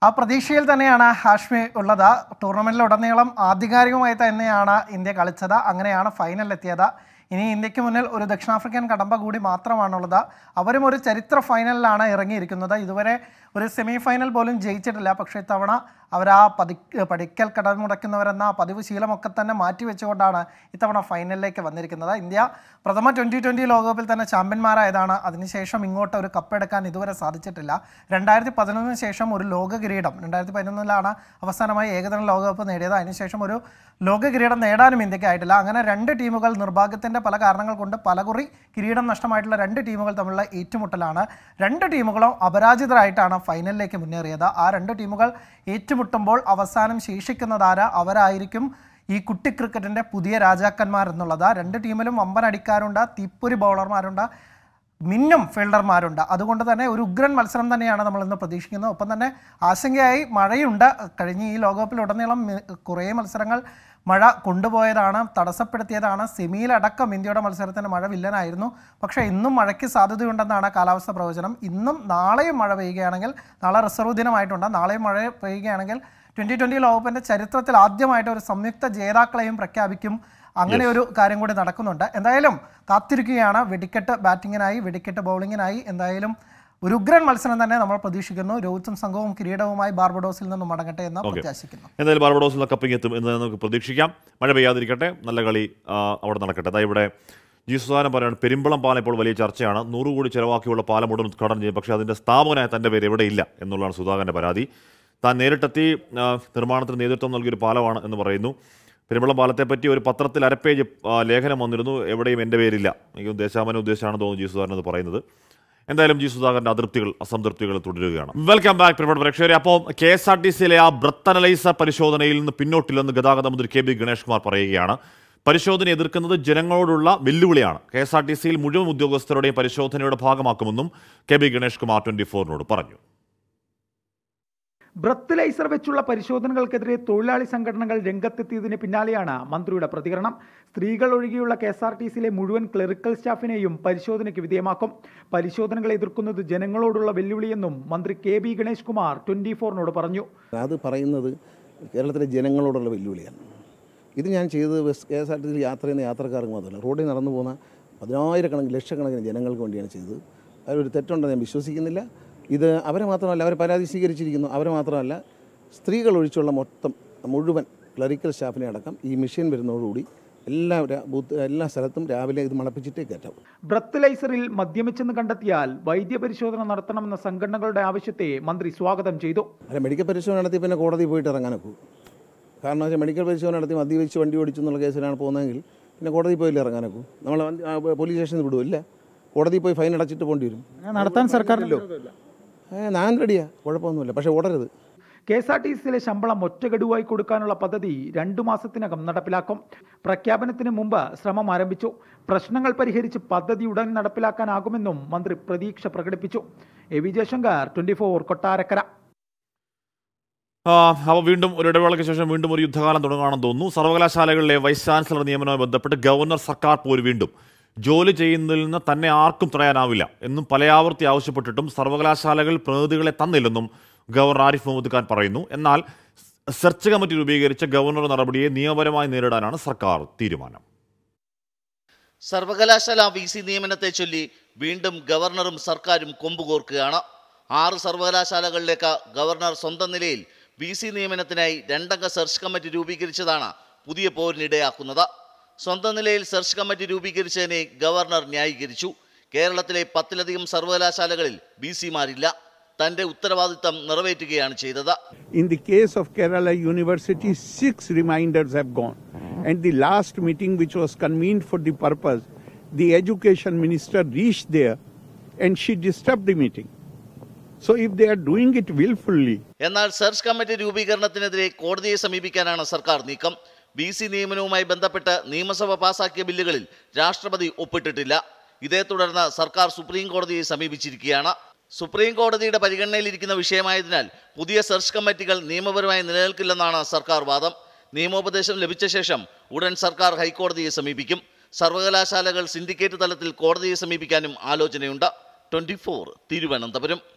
Speaker 10: ആ പ്രതീക്ഷയിൽ തന്നെയാണ് ഹാഷ്മി ഉള്ളത്. ടൂർണമെന്റിലുടനീളം ആധികാരികമായി തന്നെയാണ് ഇന്ത്യ കളിച്ചത്. അങ്ങനെയാണ് ഫൈനലിലെത്തിയത് ഇനി ഇന്ത്യയ്ക്ക് മുന്നിൽ ഒരു ദക്ഷിണാഫ്രിക്കൻ കടമ്പ കൂടി മാത്രമാണുള്ളത്. അവരും ഒരു ചരിത്ര ഫൈനലിലാണ് ഇറങ്ങിയിരിക്കുന്നത്. ഇതുവരെ ഒരു സെമി ഫൈനൽ പോലും ജയിച്ചിട്ടില്ല. പക്ഷേ ഇത്തവണ അവർ ആ പതി പഠിക്കൽ കടമുടക്കുന്നവരെന്ന ആ പതിവ് ശീലമൊക്കെ തന്നെ മാറ്റിവെച്ചുകൊണ്ടാണ് ഇത്തവണ ഫൈനലിലേക്ക് വന്നിരിക്കുന്നത്. ഇന്ത്യ പ്രഥമ ട്വന്റി ട്വന്റി ലോകകപ്പിൽ തന്നെ ചാമ്പ്യന്മാരായതാണ്. അതിനുശേഷം ഇങ്ങോട്ട് ഒരു കപ്പെടുക്കാൻ ഇതുവരെ സാധിച്ചിട്ടില്ല. രണ്ടായിരത്തി പതിനൊന്നിന് ശേഷം ഒരു ലോക കിരീടം രണ്ടായിരത്തി പതിനൊന്നിലാണ് അവസാനമായി ഏകദിന ലോകകപ്പ് നേടിയത്. അതിനുശേഷം ഒരു ലോക കിരീടം നേടാനും ഇന്ത്യക്കായിട്ടില്ല അങ്ങനെ രണ്ട് ടീമുകൾ നിർഭാഗ്യത്തിന്റെ പല കാരണങ്ങൾ കൊണ്ട് പലകുറി കിരീടം നഷ്ടമായിട്ടുള്ള രണ്ട് ടീമുകൾ തമ്മിലുള്ള ഏറ്റുമുട്ടലാണ്. രണ്ട് ടീമുകളും അപരാജിതരായിട്ടാണ് ഫൈനലിലേക്ക് മുന്നേറിയത്. ആ രണ്ട് ടീമുകൾ ഏറ്റുമുട്ടുമ്പോൾ അവസാനം ശേഷിക്കുന്നതാര? അവരായിരിക്കും ഈ കുട്ടി ക്രിക്കറ്റിന്റെ പുതിയ രാജാക്കന്മാർ എന്നുള്ളത്. രണ്ട് ടീമിലും വമ്പൻ അടിക്കാരുണ്ട് തീപ്പൊരി ബൗളർമാരുണ്ട് മിന്നും ഫീൽഡർമാരുണ്ട്. അതുകൊണ്ട് തന്നെ ഒരു ഉഗ്രൻ മത്സരം തന്നെയാണ് നമ്മൾ ഇന്ന് പ്രതീക്ഷിക്കുന്നത്. ഒപ്പം തന്നെ ആശങ്കയായി മഴയുണ്ട്. കഴിഞ്ഞ ഈ ലോകകപ്പിലുടനീളം കുറേ മത്സരങ്ങൾ മഴ കൊണ്ടുപോയതാണ് തടസ്സപ്പെടുത്തിയതാണ്. സെമിയിലടക്കം ഇന്ത്യയുടെ മത്സരത്തിന് മഴ വില്ലനായിരുന്നു. പക്ഷേ ഇന്നും മഴയ്ക്ക് സാധ്യതയുണ്ടെന്നാണ് കാലാവസ്ഥ പ്രവചനം. ഇന്നും നാളെയും മഴ പെയ്യുകയാണെങ്കിൽ നാളെ റിസർവ് ദിനമായിട്ടുണ്ട്. നാളെയും മഴ പെയ്യുകയാണെങ്കിൽ ട്വന്റി ട്വന്റി ലോകകപ്പിന്റെ ചരിത്രത്തിൽ ആദ്യമായിട്ട് ഒരു സംയുക്ത ജേതാക്കളെയും പ്രഖ്യാപിക്കും. അങ്ങനെ ഒരു കാര്യം കൂടി നടക്കുന്നുണ്ട്. എന്തായാലും കാത്തിരിക്കുകയാണ്. വെടിക്കെട്ട് ബാറ്റിങ്ങിനായി വെടിക്കെട്ട് ബൗളിങ്ങിനായി. എന്തായാലും ഒരു ഉഗ്രൻ മത്സരം തന്നെ നമ്മൾ പ്രതീക്ഷിക്കുന്നു. രോഹിത്തും സംഘവും കിരീടവുമായി ബാർബഡോസിൽ നിന്നും മടങ്ങട്ടെ എന്ന് പ്രത്യാശിക്കുന്നു.
Speaker 1: എന്തായാലും ബാർബഡോസിൽ നിന്ന് കപ്പിങ് എത്തും എന്ന് നമുക്ക് പ്രതീക്ഷിക്കാം. മഴ പെയ്യാതിരിക്കട്ടെ. നല്ല കളി അവിടെ നടക്കട്ടെ. അതായത് ഇവിടെ ജി സുധാകരൻ പറയുന്നത് പെരുമ്പളം പാലം ഇപ്പോൾ വലിയ ചർച്ചയാണ്. നൂറ് കോടി ചെലവാക്കിയുള്ള പാലം ഉടൻ ഉദ്ഘാടനം ചെയ്യും. പക്ഷേ അതിന്റെ സ്ഥാപകനായ തന്റെ പേര് എവിടെയില്ല ഇല്ല എന്നുള്ളതാണ് സുധാകരന്റെ പരാതി. താൻ നേരിട്ടെത്തി നിർമ്മാണത്തിന് നേതൃത്വം നൽകിയൊരു പാലമാണ് എന്ന് പറയുന്നു. പെരുമ്പളം പാലത്തെപ്പറ്റി ഒരു പത്രത്തിൽ അരപ്പേജ് ലേഖനം വന്നിരുന്നു. എവിടെയും എന്റെ പേരില്ല. എനിക്ക് ദേശാമന ഉദ്ദേശമാണെന്ന് തോന്നുന്നു ജി സുധാകരൻ അത് പറയുന്നത്. എന്തായാലും ജി സുധാകരന്റെ അതൃപ്തികൾ അസംതൃപ്തികൾ തുടരുകയാണ്. വെൽക്കം ബാക്ക് പ്രിയപ്പെട്ട പ്രേക്ഷകരെ. അപ്പോൾ കെ എസ് ആർ ടി സിയിലെ ആ ബ്രത്ത് അനലൈസർ പരിശോധനയിൽ നിന്ന് പിന്നോട്ടില്ലെന്ന് ഗതാഗത മന്ത്രി കെ ബി ഗണേഷ് കുമാർ പറയുകയാണ്. പരിശോധന എതിർക്കുന്നത് ജനങ്ങളോടുള്ള വെല്ലുവിളിയാണ്. കെ എസ് ആർ ടി സിയിൽ മുഴുവൻ ഉദ്യോഗസ്ഥരുടെയും പരിശോധനയുടെ ഭാഗമാക്കുമെന്നും K B Ganesh Kumar twenty ഫോറിനോട് പറഞ്ഞു.
Speaker 14: ബ്രത്ത് ലൈസർ വെച്ചുള്ള പരിശോധനകൾക്കെതിരെ തൊഴിലാളി സംഘടനകൾ രംഗത്തെത്തിയതിന് പിന്നാലെയാണ് മന്ത്രിയുടെ പ്രതികരണം. സ്ത്രീകൾ ഒഴികെയുള്ള കെ എസ് ആർ ടി സിയിലെ മുഴുവൻ ക്ലറിക്കൽ സ്റ്റാഫിനെയും പരിശോധനയ്ക്ക് വിധേയമാക്കും. പരിശോധനകൾ എതിർക്കുന്നത് ജനങ്ങളോടുള്ള വെല്ലുവിളിയെന്നും മന്ത്രി K B Ganesh Kumar twenty ഫോറിനോട് പറഞ്ഞു.
Speaker 15: അത് പറയുന്നത് കേരളത്തിലെ ജനങ്ങളോടുള്ള വെല്ലുവിളിയാണ്. ഇത് ഞാൻ ചെയ്തത് കെ എസ് ആർ ടി സിയിൽ യാത്ര ചെയ്യുന്ന യാത്രക്കാർക്ക് മാത്രമല്ല റോഡിൽ നടന്നു പോകുന്ന പതിനായിരക്കണക്കിന് ലക്ഷക്കണക്കിന് ജനങ്ങൾക്ക് വേണ്ടിയാണ് ചെയ്തത്. അതിലൊരു തെറ്റുണ്ടെന്ന് ഞാൻ വിശ്വസിക്കുന്നില്ല. ഇത് അവരെ മാത്രമല്ല അവരെ പരാതി സ്വീകരിച്ചിരിക്കുന്നു. അവരെ മാത്രമല്ല സ്ത്രീകൾ ഒഴിച്ചുള്ള മൊത്തം മുഴുവൻ ക്ലറിക്കൽ സ്റ്റാഫിനെ അടക്കം ഈ മെഷീൻ വരുന്നതോടുകൂടി എല്ലാ ബൂത്ത് എല്ലാ സ്ഥലത്തും രാവിലെ ഇത് മണപ്പിച്ചിട്ടേ കയറ്റാവും.
Speaker 14: ബ്രത്ത് ലൈസറിൽ മദ്യമിച്ചെന്ന് കണ്ടെത്തിയാൽ വൈദ്യപരിശോധന നടത്തണമെന്ന സംഘടനകളുടെ ആവശ്യത്തെ മന്ത്രി സ്വാഗതം ചെയ്തു.
Speaker 15: അല്ല മെഡിക്കൽ പരിശോധന നടത്തി പിന്നെ കോടതി പോയിട്ട് ഇറങ്ങാനൊക്കൂ കാരണം വെച്ചാൽ മെഡിക്കൽ പരിശോധന നടത്തി മദ്യപിച്ച് വണ്ടി ഓടിച്ചു എന്നുള്ള കേസിലാണ് പോകുന്നതെങ്കിൽ പിന്നെ കോടതി പോയില്ല ഇറങ്ങാനൊക്കൂ നമ്മൾ പോലീസ് സ്റ്റേഷനിൽ വിടുമില്ല കോടതി പോയി ഫൈൻ അടച്ചിട്ട് പോകേണ്ടി വരും.
Speaker 14: നടത്താൻ സർക്കാരിനല്ലോ
Speaker 15: ഞാൻ റെഡിയാ കുഴപ്പമൊന്നുമില്ല. പക്ഷേ ഓടരുത്.
Speaker 14: കെ എസ് ആർ ടി സിയിലെ ശമ്പളം ഒറ്റ ഗഡുവായി കൊടുക്കാനുള്ള പദ്ധതി രണ്ടു മാസത്തിനകം നടപ്പിലാക്കും. പ്രഖ്യാപനത്തിന് മുമ്പ് ശ്രമം ആരംഭിച്ചു. പ്രശ്നങ്ങൾ പരിഹരിച്ച് പദ്ധതി ഉടൻ നടപ്പിലാക്കാനാകുമെന്നും മന്ത്രി പ്രതീക്ഷ പ്രകടിപ്പിച്ചു. A V Jayashankar twenty four Kottarakkara.
Speaker 1: ആ, അപ്പോൾ വീണ്ടും ഒരു ഇടവേളയ്ക്ക് ശേഷം വീണ്ടും ഒരു യുദ്ധകാലം തുടങ്ങുകയാണെന്ന് തോന്നുന്നു. സർവകലാശാലകളിലെ വൈസ് ചാൻസലർ നിയമനവുമായി ബന്ധപ്പെട്ട് ഗവർണർ സർക്കാർ പോര് വീണ്ടും. ജോലി ചെയ്യുന്നതിൽ നിന്ന് തന്നെ ആർക്കും തടയാനാവില്ല എന്നും പലയാവർത്തി ആവശ്യപ്പെട്ടിട്ടും സർവകലാശാലകൾ പ്രതിനിധികളെ തന്നില്ലെന്നും ഗവർണർ ആരിഫ് മുഹമ്മദ് ഖാൻ പറയുന്നു. എന്നാൽ സെർച്ച് കമ്മിറ്റി രൂപീകരിച്ച ഗവർണർ നടപടിയെ നിയമപരമായി നേരിടാനാണ് സർക്കാർ തീരുമാനം.
Speaker 16: സർവകലാശാല വി സി നിയമനത്തെ ചൊല്ലി വീണ്ടും ഗവർണറും സർക്കാരും കൊമ്പുകോർക്കുകയാണ്. ആറ് സർവകലാശാലകളിലേക്ക് ഗവർണർ സ്വന്തം നിലയിൽ വി സി നിയമനത്തിനായി രണ്ടംഗ സെർച്ച് കമ്മിറ്റി രൂപീകരിച്ചതാണ് പുതിയ പോരിനിടയാക്കുന്നത്. സ്വന്തം നിലയിൽ സെർച്ച് കമ്മിറ്റി രൂപീകരിച്ചതിനെ ഗവർണർ ന്യായീകരിച്ചു. കേരളത്തിലെ പത്തിലധികം സർവകലാശാലകളിൽ ബി സിമാരില്ല തന്റെ ഉത്തരവാദിത്തം നിറവേറ്റുകയാണ് ചെയ്തത്.
Speaker 17: In the case of Kerala university six reminders have gone and the last meeting which was convened for the purpose the education minister reach there and she disturb the meeting so if they are doing it wilfully
Speaker 16: എന്നാൽ search committee രൂപീകരണത്തിനെതിരെ കോടതിയെ സമീപിക്കാനാണ് സർക്കാർ നീക്കം. B C നിയമനവുമായി ബന്ധപ്പെട്ട് നിയമസഭ പാസാക്കിയ ബില്ലുകളിൽ രാഷ്ട്രപതി ഒപ്പിട്ടിട്ടില്ല. ഇതേ തുടർന്ന് സർക്കാർ സുപ്രീം കോടതിയെ സമീപിച്ചിരിക്കുകയാണ്. സുപ്രീം കോടതിയുടെ പരിഗണനയിലിരിക്കുന്ന വിഷയമായതിനാൽ പുതിയ സെർച്ച് കമ്മിറ്റികൾ നിയമപരമായി നിലനിൽക്കില്ലെന്നാണ് സർക്കാർ വാദം. നിയമോപദേശം ലഭിച്ച ശേഷം ഉടൻ സർക്കാർ ഹൈക്കോടതിയെ സമീപിക്കും. സർവകലാശാലകൾ സിൻഡിക്കേറ്റ് തലത്തിൽ കോടതിയെ സമീപിക്കാനും ആലോചനയുണ്ട്. ട്വന്റി തിരുവനന്തപുരം.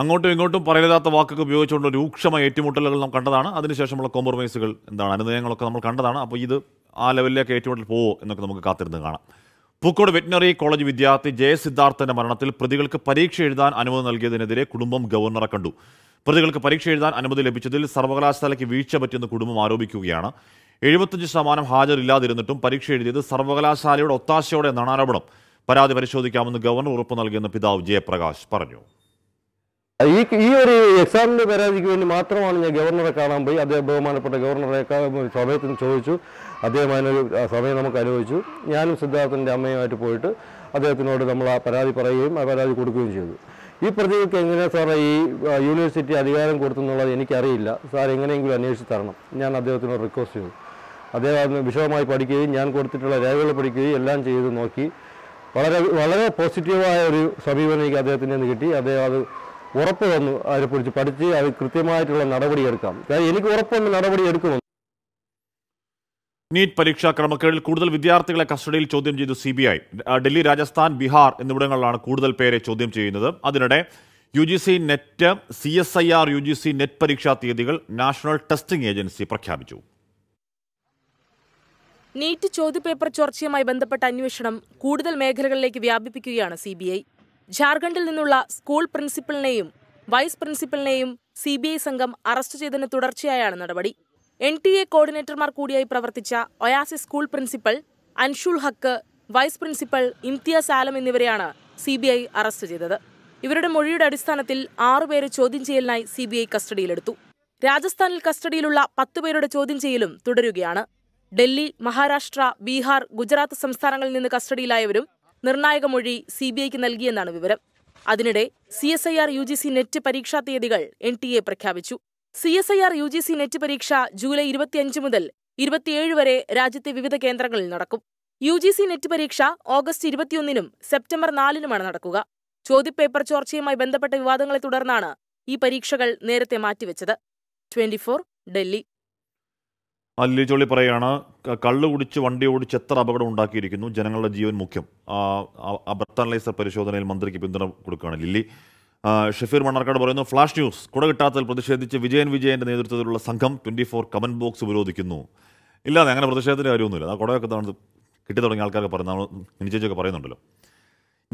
Speaker 1: അങ്ങോട്ടും ഇങ്ങോട്ടും പറയരുതാത്ത വാക്കൊക്കെ ഉപയോഗിച്ചുകൊണ്ട് രൂക്ഷമായ ഏറ്റുമുട്ടലുകൾ നാം കണ്ടതാണ്. അതിനുശേഷമുള്ള കോംപ്രമൈസുകൾ എന്താണ്? അനുനയങ്ങളൊക്കെ നമ്മൾ കണ്ടതാണ്. അപ്പോൾ ഇത് ആ ലെവലിലേക്ക് ഏറ്റുമുട്ടൽ പോവോ എന്നൊക്കെ നമുക്ക് കാത്തിരുന്ന് കാണാം. പൂക്കോട് വെറ്റിനറി കോളേജ് വിദ്യാർത്ഥി ജയസിദ്ധാർത്ഥന്റെ മരണത്തിൽ പ്രതികൾക്ക് പരീക്ഷ എഴുതാൻ അനുമതി നൽകിയതിനെതിരെ കുടുംബം ഗവർണറെ കണ്ടു. പ്രതികൾക്ക് പരീക്ഷ എഴുതാൻ അനുമതി ലഭിച്ചതിൽ സർവകലാശാലയ്ക്ക് വീഴ്ച പറ്റിയെന്ന് കുടുംബം ആരോപിക്കുകയാണ്. എഴുപത്തഞ്ച് ശതമാനം ഹാജരില്ലാതിരുന്നിട്ടും പരീക്ഷ എഴുതിയത് സർവകലാശാലയുടെ ഒത്താശയോടെ എന്നാണ് ആരോപണം. പരാതി പരിശോധിക്കാമെന്ന് ഗവർണർ ഉറപ്പ് നൽകിയെന്ന് പിതാവ് ജയപ്രകാശ് പറഞ്ഞു.
Speaker 18: ഈ ഈ ഒരു എക്സാമിന്റെ പരാതിക്ക് വേണ്ടി മാത്രമാണ് ഞാൻ ഗവർണറെ കാണാൻ പോയി. അദ്ദേഹം ബഹുമാനപ്പെട്ട ഗവർണറെ സമയത്തിന് ചോദിച്ചു. അദ്ദേഹം അതിനൊരു സമയം നമുക്ക് അനുവദിച്ചു. ഞാനും സിദ്ധാർത്ഥന്റെ അമ്മയുമായിട്ട് പോയിട്ട് അദ്ദേഹത്തിനോട് നമ്മൾ ആ പരാതി പറയുകയും ആ പരാതി കൊടുക്കുകയും ചെയ്തു. ഈ പ്രതികൾക്ക് എങ്ങനെയാണ് സാറേ ഈ യൂണിവേഴ്സിറ്റി അധികാരം കൊടുത്തെന്നുള്ളത് എനിക്കറിയില്ല. സാർ എങ്ങനെയെങ്കിലും അന്വേഷിച്ച് തരണം. ഞാൻ അദ്ദേഹത്തിനോട് റിക്വസ്റ്റ് ചെയ്തു. അദ്ദേഹം വിശദമായി പഠിക്കുകയും ഞാൻ കൊടുത്തിട്ടുള്ള രേഖകൾ പഠിക്കുകയും എല്ലാം ചെയ്ത് നോക്കി. വളരെ വളരെ പോസിറ്റീവായ ഒരു സമീപനം എനിക്ക് അദ്ദേഹത്തിന്റെ നിന്ന് കിട്ടി. അദ്ദേഹം അത് ഉറപ്പ് തന്നു അതിനെക്കുറിച്ച് പഠിച്ച് അത് കൃത്യമായിട്ടുള്ള നടപടി എടുക്കാം. കാര്യം എനിക്ക് ഉറപ്പൊന്ന് നടപടി എടുക്കുമെന്ന്
Speaker 1: നീറ്റ് പരീക്ഷാ ക്രമക്കേടിൽ കൂടുതൽ വിദ്യാർത്ഥികളെ കസ്റ്റഡിയിൽ ചോദ്യം ചെയ്തു C B I Delhi Rajasthan Bihar എന്നിവിടങ്ങളിലാണ് കൂടുതൽ പേരെ ചോദ്യം ചെയ്യുന്നത്. അതിനിടെ U G C net C S I R U G C net പരീക്ഷാ തീയതികൾ നാഷണൽ ടെസ്റ്റിംഗ് ഏജൻസി പ്രഖ്യാപിച്ചു.
Speaker 19: നീറ്റ് ചോദ്യപേപ്പർ ചോർച്ചയുമായി ബന്ധപ്പെട്ട അന്വേഷണം കൂടുതൽ മേഖലകളിലേക്ക് വ്യാപിപ്പിക്കുകയാണ് സി ബി ഐ ജാർഖണ്ഡിൽ നിന്നുള്ള സ്കൂൾ പ്രിൻസിപ്പലിനെയും വൈസ് പ്രിൻസിപ്പലിനെയും സി ബി ഐ സംഘം അറസ്റ്റ് ചെയ്തതിന് തുടർച്ചയായാണ് നടപടി. എൻ ടി എ കോർഡിനേറ്റർമാർ കൂടിയായി പ്രവർത്തിച്ച Oasis school principal Anshul Haq vice principal Imtiaz Alam എന്നിവരെയാണ് സി ബി ഐ അറസ്റ്റ് ചെയ്തത്. ഇവരുടെ മൊഴിയുടെ അടിസ്ഥാനത്തിൽ ആറുപേരെ ചോദ്യം ചെയ്യലിനായി സി ബി ഐ കസ്റ്റഡിയിലെടുത്തു. രാജസ്ഥാനിൽ കസ്റ്റഡിയിലുള്ള പത്ത് പേരുടെ ചോദ്യം ചെയ്യലും തുടരുകയാണ്. ഡൽഹി മഹാരാഷ്ട്ര ബീഹാർ ഗുജറാത്ത് സംസ്ഥാനങ്ങളിൽ നിന്ന് കസ്റ്റഡിയിലായവരും നിർണായക മൊഴി സി ബി ഐക്ക് നൽകിയെന്നാണ് വിവരം. അതിനിടെ C S I R U G C net പരീക്ഷാ തീയതികൾ എൻ ടി എ പ്രഖ്യാപിച്ചു. C S I R U G C net പരീക്ഷ ജൂലൈ ഇരുപത്തിയഞ്ച് മുതൽ ഇരുപത്തിയേഴ് വരെ രാജ്യത്തെ വിവിധ കേന്ദ്രങ്ങളിൽ നടക്കും. യു ജി സി നെറ്റ് പരീക്ഷ ഓഗസ്റ്റ് ഇരുപത്തിയൊന്നിനും സെപ്റ്റംബർ നാലിനുമാണ് നടക്കുക. ചോദ്യപേപ്പർ ചോർച്ചയുമായി ബന്ധപ്പെട്ട വിവാദങ്ങളെ തുടർന്നാണ് ഈ പരീക്ഷകൾ നേരത്തെ മാറ്റിവെച്ചത്. ട്വന്റി ഡൽഹി.
Speaker 1: പറയാണ് ക- കള്ള് കുടിച്ച് വണ്ടി ഓടിച്ച് എത്ര അപകടം ഉണ്ടാക്കിയിരിക്കുന്നു ജനങ്ങളുടെ ജീവൻ മുഖ്യം. അനലൈസർ പരിശോധനയിൽ മന്ത്രിക്ക് പിന്തുണ കൊടുക്കുകയാണ് ലില്ലി. ഷഫീർ മണ്ണാർക്കാട് പറയുന്നു ഫ്ലാഷ് ന്യൂസ് കുട കിട്ടാത്തതിൽ പ്രതിഷേധിച്ച് വിജയൻ വിജയന്റെ നേതൃത്വത്തിലുള്ള സംഘം ട്വന്റി ഫോർ കമന്റ് ബോക്സ് ഉപരോധിക്കുന്നു. ഇല്ലാതെ അങ്ങനെ പ്രതിഷേധത്തിന് കാര്യമൊന്നുമില്ല. ആ കുടയൊക്കെ കിട്ടി തുടങ്ങിയ ആൾക്കാരൊക്കെ പറയുന്നത് നിശ്ചയിച്ചൊക്കെ പറയുന്നുണ്ടല്ലോ.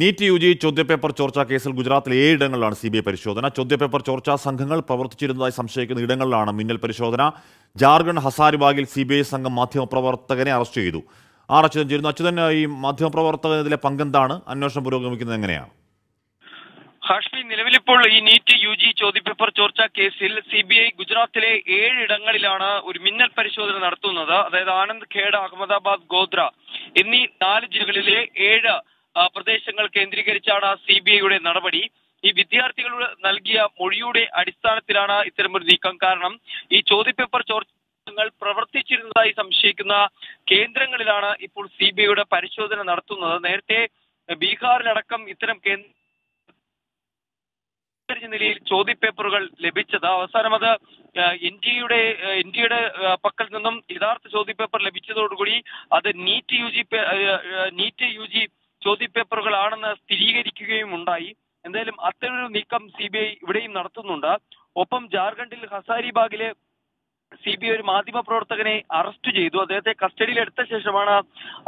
Speaker 1: നീറ്റ് യു ജി ചോദ്യപേപ്പർ ചോർച്ചാ കേസിൽ ഗുജറാത്തിലെ ഏഴിടങ്ങളിലാണ് സി ബി ഐ പരിശോധന. ചോദ്യപേപ്പർ ചോർച്ചാ സംഘങ്ങൾ പ്രവർത്തിച്ചിരുന്നതായി സംശയിക്കുന്ന ഇടങ്ങളിലാണ് മിന്നൽ പരിശോധന. ജാർഖണ്ഡ് ഹസാരിബാഗിൽ സി ബി ഐ സംഘം മാധ്യമപ്രവർത്തകനെ അറസ്റ്റ് ചെയ്തു. ആർ അച്യുതൻ ചേരുന്നു അച്യുതൻ ഈ മാധ്യമപ്രവർത്തകനെതിരെ പങ്കെന്താണ്? അന്വേഷണം പുരോഗമിക്കുന്നത് എങ്ങനെയാണ്?
Speaker 20: ഹാഷ്മി നിലവിലിപ്പോൾ ഈ നീറ്റ് യു ജി ചോദ്യപേപ്പർ ചോർച്ച കേസിൽ സി ബി ഐ ഗുജറാത്തിലെ ഏഴിടങ്ങളിലാണ് ഒരു മിന്നൽ പരിശോധന നടത്തുന്നത്. അതായത് ആനന്ദ് ഖേഡ് അഹമ്മദാബാദ് ഗോദ്ര എന്നീ നാല് ജില്ലകളിലെ ഏഴ് പ്രദേശങ്ങൾ കേന്ദ്രീകരിച്ചാണ് സി ബി ഐയുടെ നടപടി. ഈ വിദ്യാർത്ഥികൾ നൽകിയ മൊഴിയുടെ അടിസ്ഥാനത്തിലാണ് ഇത്തരമൊരു നീക്കം. കാരണം ഈ ചോദ്യപേപ്പർ ചോർച്ചകൾ പ്രവർത്തിച്ചിരുന്നതായി സംശയിക്കുന്ന കേന്ദ്രങ്ങളിലാണ് ഇപ്പോൾ സി ബി ഐയുടെ പരിശോധന നടത്തുന്നത്. നേരത്തെ ബീഹാറിലടക്കം ഇത്തരം കേന്ദ്ര നിലയിൽ ചോദ്യപേപ്പറുകൾ ലഭിച്ചത്. അവസാനം അത് എൻ ഡിയുടെ പക്കൽ നിന്നും യഥാർത്ഥ ചോദ്യപേപ്പർ ലഭിച്ചതോടുകൂടി അത് NEET U G NEET U G ചോദ്യപേപ്പറുകളാണെന്ന് സ്ഥിരീകരിക്കുകയും ഉണ്ടായി. എന്തായാലും അത്തരമൊരു നീക്കം സി ബി ഐ ഇവിടെയും നടത്തുന്നുണ്ട്. ഒപ്പം ജാർഖണ്ഡിൽ ഹസാരിബാഗിലെ സി ബി ഐ ഒരു മാധ്യമ പ്രവർത്തകനെ അറസ്റ്റ് ചെയ്തു. അദ്ദേഹത്തെ കസ്റ്റഡിയിൽ എടുത്ത ശേഷമാണ്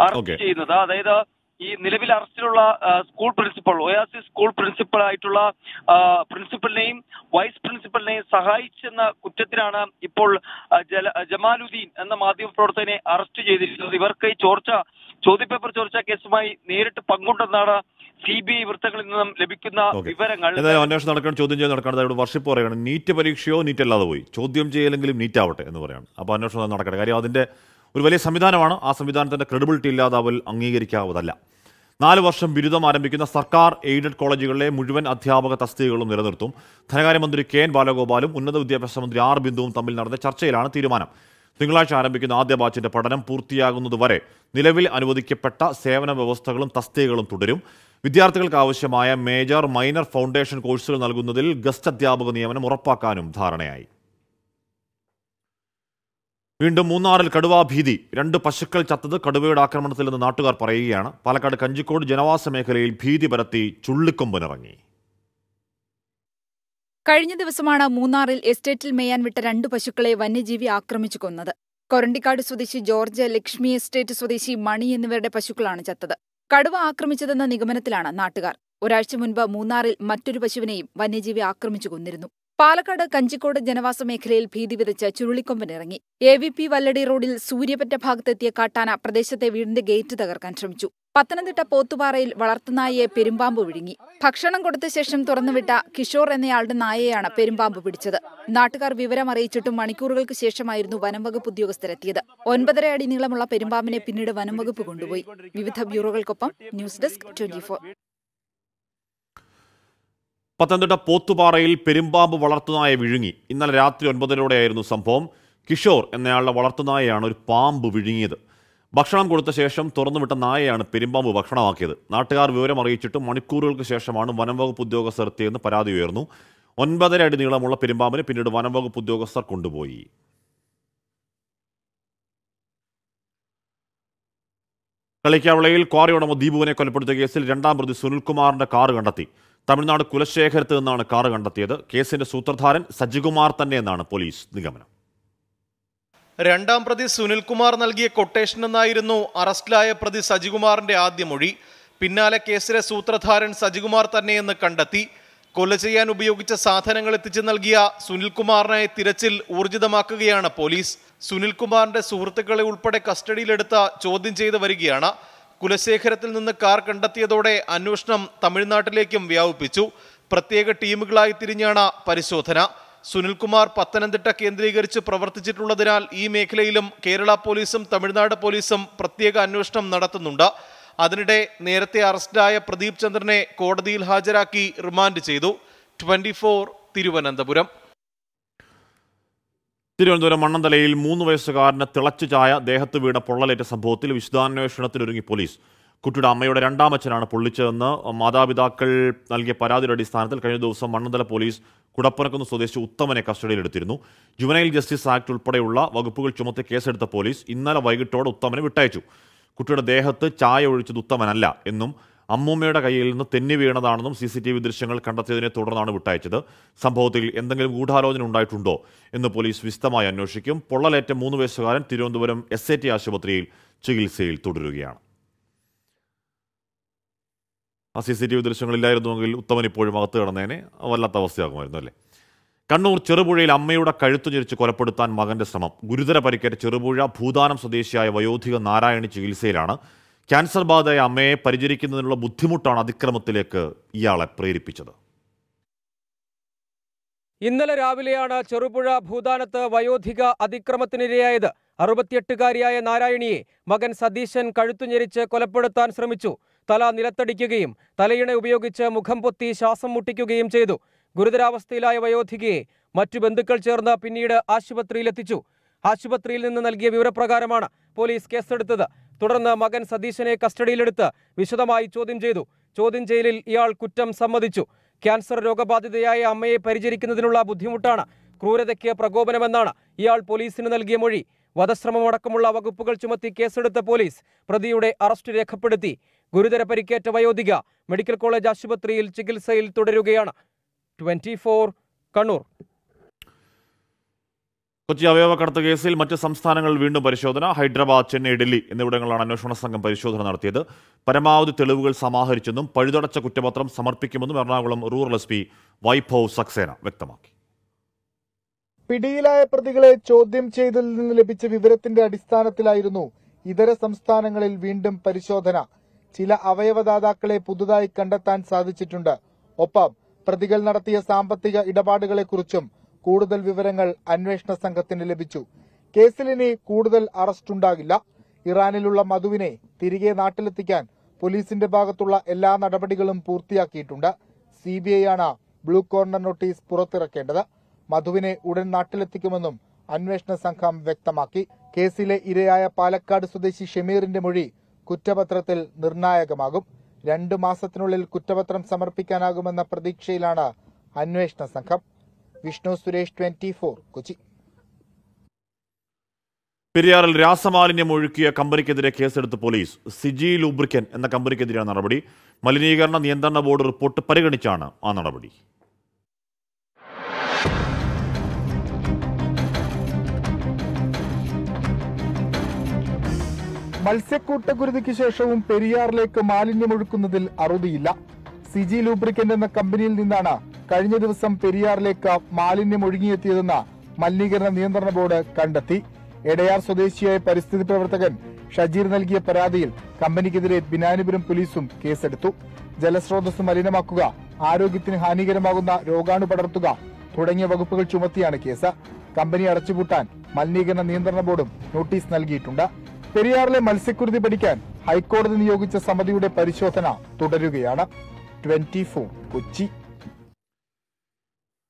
Speaker 20: അറസ്റ്റ് ചെയ്യുന്നത്. അതായത് ഈ നിലവിൽ അറസ്റ്റിലുള്ള school principal Oasis school principal ആയിട്ടുള്ള പ്രിൻസിപ്പലിനെയും വൈസ് പ്രിൻസിപ്പലിനെയും സഹായിച്ചെന്ന കുറ്റത്തിനാണ് ഇപ്പോൾ ജമാലുദ്ദീൻ എന്ന മാധ്യമ പ്രവർത്തകനെ അറസ്റ്റ് ചെയ്തിരിക്കുന്നത്. ഇവർക്ക് ഈ ചോർച്ച ചോദ്യപേപ്പർ ചോർച്ച കേസുമായി നേരിട്ട് പങ്കുണ്ടെന്നാണ് സി ബി ഐ വൃത്തങ്ങളിൽ നിന്നും ലഭിക്കുന്ന വിവരങ്ങൾ.
Speaker 1: അന്വേഷണം നടക്കണം ചോദ്യം ചെയ്യൽ നടക്കണം. ഇവിടെ വർഷിപ്പ് പറയുകയാണ്. നീറ്റ് പരീക്ഷയോ നീറ്റ് അല്ലാതെ പോയി. ചോദ്യം ചെയ്യലെങ്കിലും നീറ്റ് ആവട്ടെ എന്ന് പറയാണ് അപ്പോൾ അന്വേഷണം നടക്കട്ടെ. കാര്യം അതിന്റെ ഒരു വലിയ സംവിധാനമാണ്. ആ സംവിധാനത്തിന്റെ ക്രെഡിബിലിറ്റി ഇല്ലാതാവൽ അംഗീകരിക്കാവതല്ല. നാല് വർഷം ബിരുദം ആരംഭിക്കുന്ന സർക്കാർ എയ്ഡഡ് കോളേജുകളിലെ മുഴുവൻ അധ്യാപക തസ്തികകളും നിലനിർത്തും. ധനകാര്യമന്ത്രി കെ എൻ ബാലഗോപാലും ഉന്നത വിദ്യാഭ്യാസ മന്ത്രി ആർ ബിന്ദുവും തമ്മിൽ നടന്ന ചർച്ചയിലാണ് തീരുമാനം. തിങ്കളാഴ്ച ആരംഭിക്കുന്ന ആദ്യ ബാച്ചിന്റെ പഠനം പൂർത്തിയാകുന്നതുവരെ നിലവിൽ അനുവദിക്കപ്പെട്ട സേവന വ്യവസ്ഥകളും തസ്തികകളും തുടരും. വിദ്യാർത്ഥികൾക്ക് ആവശ്യമായ മേജർ മൈനർ ഫൗണ്ടേഷൻ കോഴ്സുകൾ നൽകുന്നതിൽ ഗസ്റ്റ് അധ്യാപക നിയമനം ഉറപ്പാക്കാനും ധാരണയായി. വീണ്ടും മൂന്നാറിൽ കടുവാ ഭീതി. രണ്ട് പശുക്കൾ ചത്തത് കടുവയുടെ ആക്രമണത്തിൽ നിന്ന് നാട്ടുകാർ പറയുകയാണ്. പാലക്കാട് കഞ്ചിക്കോട് ജനവാസ മേഖലയിൽ ഭീതി പരത്തി ചുള്ളിക്കൊമ്പനിറങ്ങി.
Speaker 4: കഴിഞ്ഞ ദിവസമാണ് മൂന്നാറിൽ എസ്റ്റേറ്റിൽ മേയാൻ വിട്ട രണ്ട് പശുക്കളെ വന്യജീവി ആക്രമിച്ചു കൊന്നത്. കൊരണ്ടിക്കാട് സ്വദേശി ജോർജ് ലക്ഷ്മി എസ്റ്റേറ്റ് സ്വദേശി മണി എന്നിവരുടെ പശുക്കളാണ് ചത്തത്. കടുവ ആക്രമിച്ചതെന്ന നിഗമനത്തിലാണ് നാട്ടുകാർ. ഒരാഴ്ച മുൻപ് മൂന്നാറിൽ മറ്റൊരു പശുവിനെയും വന്യജീവി ആക്രമിച്ചു കൊന്നിരുന്നു. പാലക്കാട് കഞ്ചിക്കോട് ജനവാസ മേഖലയിൽ ഭീതി വിതച്ച് ചുരുളിക്കൊമ്പനിറങ്ങി എ വി പി വല്ലടി റോഡിൽ സൂര്യപറ്റ ഭാഗത്തെത്തിയ കാട്ടാന പ്രദേശത്തെ വീടിന്റെ ഗേറ്റ് തകർക്കാൻ ശ്രമിച്ചു. പത്തനംതിട്ട പോത്തുപാറയിൽ വളർത്തുനായയെ പെരുമ്പാമ്പ് വിഴുങ്ങി. ഭക്ഷണം കൊടുത്ത ശേഷം തുറന്നുവിട്ട കിഷോർ എന്നയാളുടെ നായയാണ് പെരുമ്പാമ്പ് പിടിച്ചത്. നാട്ടുകാർ വിവരം അറിയിച്ചിട്ടും മണിക്കൂറുകൾക്ക് ശേഷമായിരുന്നു വനംവകുപ്പ് ഉദ്യോഗസ്ഥരെത്തിയത്. ഒൻപതര അടി നീളമുള്ള പെരുമ്പാമ്പിനെ പിന്നീട് വനംവകുപ്പ് കൊണ്ടുപോയി. വിവിധ ബ്യൂറോകൾക്കൊപ്പം ന്യൂസ് ഡെസ്ക് ട്വന്റി
Speaker 1: പത്തനംതിട്ട പോത്തുപാറയിൽ പെരുമ്പാമ്പ് വളർത്തുനായ വിഴുങ്ങി. ഇന്നലെ രാത്രി ഒൻപതരോടെയായിരുന്നു സംഭവം. കിഷോർ എന്നയാളുടെ വളർത്തുനായയാണ് ഒരു പാമ്പ് വിഴുങ്ങിയത്. ഭക്ഷണം കൊടുത്ത ശേഷം തുറന്നുവിട്ട നായയാണ് പെരുമ്പാമ്പ് ഭക്ഷണമാക്കിയത്. നാട്ടുകാർ വിവരം അറിയിച്ചിട്ടും മണിക്കൂറുകൾക്ക് ശേഷമാണ് വനംവകുപ്പ് ഉദ്യോഗസ്ഥർ എത്തിയെന്ന് പരാതി ഉയർന്നു. ഒൻപതര അടി നീളമുള്ള പെരുമ്പാമ്പിന് പിന്നീട് വനംവകുപ്പ് ഉദ്യോഗസ്ഥർ കൊണ്ടുപോയി. കളിക്കാവിളയിൽ ക്വാറി ഉടമ ദീപുവിനെ കൊലപ്പെടുത്തിയ കേസിൽ രണ്ടാം പ്രതി സുനിൽകുമാറിന്റെ കാർ കണ്ടെത്തി. തമിഴ്നാട് കുലശേഖരത്ത് നിന്നാണ് കാറ് കണ്ടെത്തിയത്. കേസിന്റെ സൂത്രധാരൻ സജികുമാർ തന്നെയെന്നാണ് പോലീസ് നിഗമനം.
Speaker 21: രണ്ടാം പ്രതി സുനിൽകുമാർ നൽകിയ കൊട്ടേഷൻ എന്നായിരുന്നു അറസ്റ്റിലായ പ്രതി സജികുമാറിന്റെ ആദ്യ മൊഴി. പിന്നാലെ കേസിലെ സൂത്രധാരൻ സജികുമാർ തന്നെയെന്ന് കണ്ടെത്തി. കൊല ചെയ്യാൻ ഉപയോഗിച്ച സാധനങ്ങൾ എത്തിച്ചു നൽകിയ സുനിൽകുമാറിനെ തിരച്ചിൽ ഊർജിതമാക്കുകയാണ് പോലീസ്. സുനിൽകുമാറിന്റെ സുഹൃത്തുക്കളെ ഉൾപ്പെടെ കസ്റ്റഡിയിലെടുത്ത ചോദ്യം ചെയ്ത് വരികയാണ്. കുലശേഖരത്തിൽ നിന്ന് കാർ കണ്ടെത്തിയതോടെ അന്വേഷണം തമിഴ്നാട്ടിലേക്കും വ്യാപിപ്പിച്ചു. പ്രത്യേക ടീമുകളായി തിരിഞ്ഞാണ് പരിശോധന. സുനിൽകുമാർ പത്തനംതിട്ട കേന്ദ്രീകരിച്ച് പ്രവർത്തിച്ചിട്ടുള്ളതിനാൽ ഈ മേഖലയിലും കേരള പോലീസും തമിഴ്നാട് പോലീസും പ്രത്യേക അന്വേഷണം നടത്തുന്നുണ്ട്. അതിനിടെ നേരത്തെ അറസ്റ്റിലായ പ്രദീപ് ചന്ദ്രനെ കോടതിയിൽ ഹാജരാക്കി റിമാൻഡ് ചെയ്തു. ട്വന്റി തിരുവനന്തപുരം.
Speaker 1: തിരുവനന്തപുരം മണ്ണന്തലയിൽ മൂന്ന് വയസ്സുകാരന് തിളച്ചു ചായ ദേഹത്ത് വീണ പൊള്ളലേറ്റ സംഭവത്തിൽ വിശദാന്വേഷണത്തിനൊരുങ്ങി പോലീസ്. കുട്ടിയുടെ അമ്മയുടെ രണ്ടാമച്ഛനാണ് പൊള്ളിച്ചതെന്ന് മാതാപിതാക്കൾ നൽകിയ പരാതിയുടെ അടിസ്ഥാനത്തിൽ കഴിഞ്ഞ ദിവസം മണ്ണന്തല പോലീസ് കുടപ്പനക്കുന്ന് സ്വദേശി ഉത്തമനെ കസ്റ്റഡിയിലെടുത്തിരുന്നു ജുവനൈൽ ജസ്റ്റിസ് ആക്ട് ഉൾപ്പെടെയുള്ള വകുപ്പുകൾ ചുമത്തി കേസെടുത്ത പോലീസ് ഇന്നലെ വൈകിട്ടോടെ ഉത്തമനെ വിട്ടയച്ചു. കുട്ടിയുടെ ദേഹത്ത് ചായ ഒഴിച്ചത് ഉത്തമനല്ല എന്നും അമ്മൂമ്മയുടെ കയ്യിൽ നിന്ന് തെന്നി വീണതാണെന്നും സി സി ടി വി ദൃശ്യങ്ങൾ കണ്ടെത്തിയതിനെ തുടർന്നാണ് വിട്ടയച്ചത്. സംഭവത്തിൽ എന്തെങ്കിലും ഗൂഢാലോചന ഉണ്ടായിട്ടുണ്ടോ എന്ന് പോലീസ് വിശദമായി അന്വേഷിക്കും. പൊള്ളലേറ്റ മൂന്ന് വയസ്സുകാരൻ തിരുവനന്തപുരം എസ് ആശുപത്രിയിൽ ചികിത്സയിൽ തുടരുകയാണ്. ആ സി സി ടി വി ദൃശ്യങ്ങളില്ലായിരുന്നുവെങ്കിൽ ഉത്തമൻ ഇപ്പോഴും അകത്ത് കിടന്നേനെ. വല്ലാത്ത അവസ്ഥയാകുമായിരുന്നു അല്ലേ? കണ്ണൂർ ചെറുപുഴയിൽ അമ്മയുടെ കഴുത്തു ഞെരിച്ച് കൊലപ്പെടുത്താൻ മകന്റെ ശ്രമം. ഗുരുതര പരിക്കേറ്റ ചെറുപുഴ ഭൂതാനം സ്വദേശിയായ വയോധിക നാരായണി ചികിത്സയിലാണ്. ക്യാൻസർ ബാധയായ അമ്മയെ പരിചരിക്കുന്നതിനുള്ള ബുദ്ധിമുട്ടാണ് അതിക്രമത്തിലേക്ക് ഇയാളെ പ്രേരിപ്പിച്ചത്.
Speaker 8: ഇന്നലെ രാവിലെയാണ് ചെറുപുഴ ഭൂതാനത്ത് വയോധിക അതിക്രമത്തിനിരയായത്. അറുപത്തിയെട്ടുകാരിയായ നാരായണിയെ മകൻ സതീശൻ കഴുത്തുഞെരിച്ച് കൊലപ്പെടുത്താൻ ശ്രമിച്ചു. തല നിലത്തടിക്കുകയും തലയിണ ഉപയോഗിച്ച് മുഖം പൊത്തി ശ്വാസം മുട്ടിക്കുകയും ചെയ്തു. ഗുരുതരാവസ്ഥയിലായ വയോധികയെ മറ്റു ബന്ധുക്കൾ ചേർന്ന് പിന്നീട് ആശുപത്രിയിലെത്തിച്ചു. ആശുപത്രിയിൽ നിന്ന് നൽകിയ വിവരപ്രകാരമാണ് പോലീസ് കേസെടുത്തത്. തുടർന്ന് മകൻ സതീശനെ കസ്റ്റഡിയിലെടുത്ത് വിശദമായി ചോദ്യം ചെയ്തു. ചോദ്യം ചെയ്യലിൽ ഇയാൾ കുറ്റം സമ്മതിച്ചു. ക്യാൻസർ രോഗബാധിതയായ അമ്മയെ പരിചരിക്കുന്നതിനുള്ള ബുദ്ധിമുട്ടാണ് ക്രൂരതയ്ക്ക് പ്രകോപനമെന്നാണ് ഇയാൾ പോലീസിന് നൽകിയ മൊഴി. വധശ്രമമടക്കമുള്ള വകുപ്പുകൾ ചുമത്തി കേസെടുത്ത പോലീസ് പ്രതിയുടെ അറസ്റ്റ് രേഖപ്പെടുത്തി. ഗുരുതര പരിക്കേറ്റ വയോധിക മെഡിക്കൽ കോളേജ് ആശുപത്രിയിൽ ചികിത്സയിൽ തുടരുകയാണ്. ട്വന്റി കണ്ണൂർ.
Speaker 1: കൊച്ചി അവയവക്കടത്ത് കേസിൽ മറ്റ് സംസ്ഥാനങ്ങളിൽ വീണ്ടും പരിശോധന. ഹൈദരാബാദ് ചെന്നൈ ഡൽഹി എന്നിവിടങ്ങളിലാണ് അന്വേഷണ സംഘം പരിശോധന നടത്തിയത്. പരമാവധി തെളിവുകൾ സമാഹരിച്ചെന്നും പഴുതടച്ച കുറ്റപത്രം സമർപ്പിക്കുമെന്നും Ernakulam rural S P Vaibhav Saxena വ്യക്തമാക്കി.
Speaker 22: പിടിയിലായ പ്രതികളെ ചോദ്യം ചെയ്തതിൽ നിന്ന് ലഭിച്ച വിവരത്തിന്റെ അടിസ്ഥാനത്തിലായിരുന്നു ഇതര സംസ്ഥാനങ്ങളിൽ വീണ്ടും പരിശോധന. ചില അവയവദാതാക്കളെ പുതുതായി കണ്ടെത്താൻ സാധിച്ചിട്ടുണ്ട്. ഒപ്പം പ്രതികൾ നടത്തിയ സാമ്പത്തിക ഇടപാടുകളെക്കുറിച്ചും കൂടുതൽ വിവരങ്ങൾ അന്വേഷണ സംഘത്തിന് ലഭിച്ചു. കേസിൽ ഇനി കൂടുതൽ അറസ്റ്റുണ്ടാകില്ല ഇറാനിലുള്ള മധുവിനെ തിരികെ നാട്ടിലെത്തിക്കാൻ പോലീസിന്റെ ഭാഗത്തുള്ള എല്ലാ നടപടികളും പൂർത്തിയാക്കിയിട്ടുണ്ട്. സി ബി ഐ ആണ് ബ്ലൂ കോർണർ നോട്ടീസ് പുറത്തിറക്കേണ്ടത്. മധുവിനെ ഉടൻ നാട്ടിലെത്തിക്കുമെന്നും അന്വേഷണ സംഘം വ്യക്തമാക്കി. കേസിലെ ഇരയായ പാലക്കാട് സ്വദേശി ഷമീറിന്റെ മൊഴി കുറ്റപത്രത്തിൽ നിർണായകമാകും. രണ്ടു മാസത്തിനുള്ളിൽ കുറ്റപത്രം സമർപ്പിക്കാനാകുമെന്ന പ്രതീക്ഷയിലാണ് അന്വേഷണ സംഘം. Vishnu Suresh twenty four Kochi.
Speaker 1: പെരിയാറിൽ രാസമാലിന്യം ഒഴുക്കിയ കമ്പനിക്കെതിരെ കേസെടുത്ത് പോലീസ്. സിജി ലൂബ്രിക്കൻ എന്ന കമ്പനിക്കെതിരെയാണ് നടപടി. മലിനീകരണ നിയന്ത്രണ ബോർഡ് റിപ്പോർട്ട് പരിഗണിച്ചാണ് ആ നടപടി.
Speaker 22: മത്സ്യക്കൂട്ടക്കുരുതിക്ക് ശേഷവും പെരിയാറിലേക്ക് മാലിന്യമൊഴുക്കുന്നതിൽ അറുതിയില്ല. സിജി ലൂബ്രിക്കന്റ് എന്ന കമ്പനിയിൽ നിന്നാണ് കഴിഞ്ഞ ദിവസം പെരിയാറിലേക്ക് മാലിന്യം ഒഴുകിയെത്തിയതെന്ന് മലിനീകരണ നിയന്ത്രണ ബോർഡ് കണ്ടെത്തി. എടയാർ സ്വദേശിയായ പരിസ്ഥിതി പ്രവർത്തകൻ ഷജീർ നൽകിയ പരാതിയിൽ കമ്പനിക്കെതിരെ ബിനാനിപുരം പോലീസും കേസെടുത്തു. ജലസ്രോതസ് മലിനമാക്കുക ആരോഗ്യത്തിന് ഹാനികരമാകുന്ന രോഗാണു പടർത്തുക തുടങ്ങിയ വകുപ്പുകൾ ചുമത്തിയാണ് കേസ്. കമ്പനി അടച്ചുപൂട്ടാൻ മലിനീകരണ നിയന്ത്രണ ബോർഡും നോട്ടീസ് നൽകിയിട്ടുണ്ട്. പെരിയാറിലെ മത്സ്യക്കുരുതി പഠിക്കാൻ ഹൈക്കോടതി നിയോഗിച്ച സമിതിയുടെ പരിശോധന തുടരുകയാണ്. ട്വന്റി കൊച്ചി.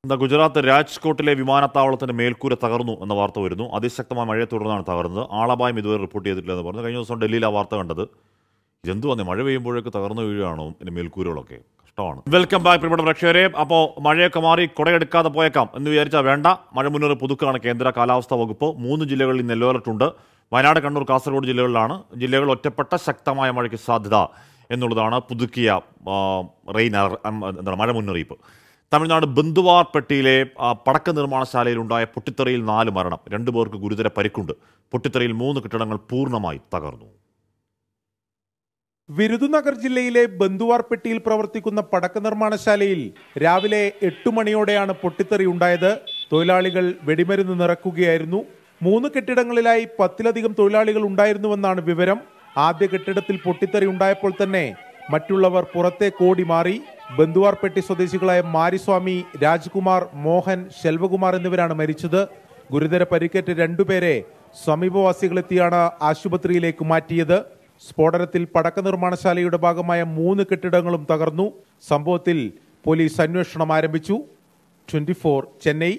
Speaker 1: എന്താ ഗുജറാത്ത് രാജ്കോട്ടിലെ വിമാനത്താവളത്തിന്റെ മേൽക്കൂര തകർന്നു എന്ന വാർത്ത വരുന്നു. അതിശക്തമായ മഴയെ തുടർന്നാണ് തകർന്നത്. ആളപായം ഇതുവരെ റിപ്പോർട്ട് ചെയ്തിട്ടില്ലെന്ന് പറഞ്ഞു. കഴിഞ്ഞ ദിവസം ഡൽഹിയിൽ ആ വാർത്ത കണ്ടത്. ജന്തു വന്നേ? മഴ പെയ്യുമ്പോഴേക്ക് തകർന്നു വീഴുകയാണോ? ഇതിന്റെ മേൽക്കൂരകളൊക്കെ കഷ്ടമാണ്. വെൽക്കം ബാക്ക് പ്രിയപ്പെട്ട പ്രേക്ഷകരെ. അപ്പോൾ മഴയൊക്കെ മാറി കുടയെടുക്കാതെ പോയേക്കാം എന്ന് വിചാരിച്ചാൽ വേണ്ട. മഴ മുന്നറിയിപ്പ് പുതുക്കുകയാണ് കേന്ദ്ര കാലാവസ്ഥാ വകുപ്പ്. മൂന്ന് ജില്ലകളിൽ ഇന്ന് യെല്ലോ അലർട്ട് ഉണ്ട് വയനാട് കണ്ണൂർ കാസർഗോഡ് ജില്ലകളിലാണ് ജില്ലകൾ ഒറ്റപ്പെട്ട ശക്തമായ മഴയ്ക്ക് സാധ്യത എന്നുള്ളതാണ് പുതുക്കിയ റെയിൻ എന്താണ് മഴ മുന്നറിയിപ്പ്. തമിഴ്നാട് ബന്ധുവാർപ്പെട്ടിയിലെ പടക്ക നിർമ്മാണശാലയിലുണ്ടായ പൊട്ടിത്തെറിയിൽ നാല് മരണം രണ്ടു പേർക്ക് ഗുരുതര പരിക്കുണ്ട്. പൊട്ടിത്തെറിയിൽ മൂന്ന് കെട്ടിടങ്ങൾ പൂർണമായി തകർന്നു.
Speaker 23: വിരുദുനഗർ ജില്ലയിലെ ബന്ധുവാർപ്പെട്ടിയിൽ പ്രവർത്തിക്കുന്ന പടക്ക നിർമ്മാണശാലയിൽ രാവിലെ എട്ടു മണിയോടെയാണ് പൊട്ടിത്തെറി ഉണ്ടായത്. തൊഴിലാളികൾ വെടിമരുന്ന് നിറക്കുകയായിരുന്നു. മൂന്ന് കെട്ടിടങ്ങളിലായി പത്തിലധികം തൊഴിലാളികൾ ഉണ്ടായിരുന്നുവെന്നാണ് വിവരം. ആദ്യ കെട്ടിടത്തിൽ പൊട്ടിത്തെറി ഉണ്ടായപ്പോൾ തന്നെ മറ്റുള്ളവർ പുറത്തെ കോടി മാറി. ബന്ധുവാർപ്പെട്ടി സ്വദേശികളായ മാരിസ്വാമി രാജ്കുമാർ മോഹൻ ശെൽവകുമാർ എന്നിവരാണ് മരിച്ചത്. ഗുരുതര പരിക്കേറ്റ രണ്ടുപേരെ സമീപവാസികളെത്തിയാണ് ആശുപത്രിയിലേക്ക് മാറ്റിയത്. സ്ഫോടനത്തിൽ പടക്ക നിർമ്മാണശാലയുടെ ഭാഗമായ മൂന്ന് കെട്ടിടങ്ങളും തകർന്നു. സംഭവത്തിൽ പോലീസ് അന്വേഷണം ആരംഭിച്ചു. ട്വന്റി ചെന്നൈ.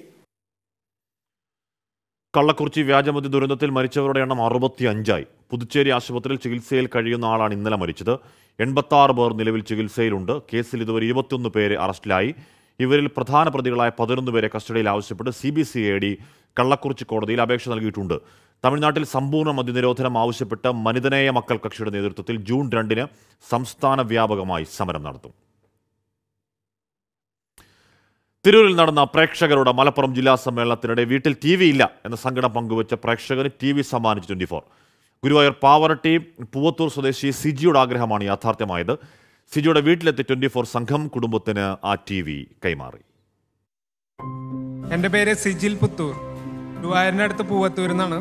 Speaker 1: കള്ളക്കുറിച്ചി വ്യാജമതി ദുരന്തത്തിൽ മരിച്ചവരുടെ എണ്ണം അറുപത്തി അഞ്ചായി പുതുച്ചേരി ആശുപത്രിയിൽ ചികിത്സയിൽ കഴിയുന്ന ആളാണ് ഇന്നലെ മരിച്ചത്. എൺപത്തി ആറ് പേർ നിലവിൽ ചികിത്സയിലുണ്ട്. കേസിൽ ഇതുവരെ ഇരുപത്തിയൊന്ന് പേര് അറസ്റ്റിലായി. ഇവരിൽ പ്രധാന പ്രതികളായ പതിനൊന്ന് പേരെ കസ്റ്റഡിയിൽ ആവശ്യപ്പെട്ട് C B C I D Kallakurichi കോടതിയിൽ അപേക്ഷ നൽകിയിട്ടുണ്ട്. തമിഴ്നാട്ടിൽ സമ്പൂർണ മദ്യനിരോധനം ആവശ്യപ്പെട്ട് മനിതനേയ മക്കൾ കക്ഷിയുടെ നേതൃത്വത്തിൽ ജൂൺ രണ്ടിന് സംസ്ഥാന വ്യാപകമായി സമരം നടത്തും. തിരൂരിൽ നടന്ന പ്രേക്ഷകരുടെ മലപ്പുറം ജില്ലാ സമ്മേളനത്തിനിടെ വീട്ടിൽ ടി വി ഇല്ല എന്ന സങ്കടം പങ്കുവച്ച പ്രേക്ഷകന് ടി വി സമ്മാനിച്ചു ട്വന്റി ഫോർ. ഗുരുവായൂർ പാവറട്ടി പൂവത്തൂർ സ്വദേശി സിജിയുടെ ആഗ്രഹമാണ് യാഥാർത്ഥ്യമായത്. സിജിയുടെ വീട്ടിലെത്തി ട്വന്റി ഫോർ സംഘം കുടുംബത്തിന് ആ ടി വി കൈമാറി.
Speaker 24: എന്റെ പേര് സിജിൽ പുത്തൂർ. ഗുരുവായൂരിനടുത്ത് പൂവത്തൂർ എന്നാണ്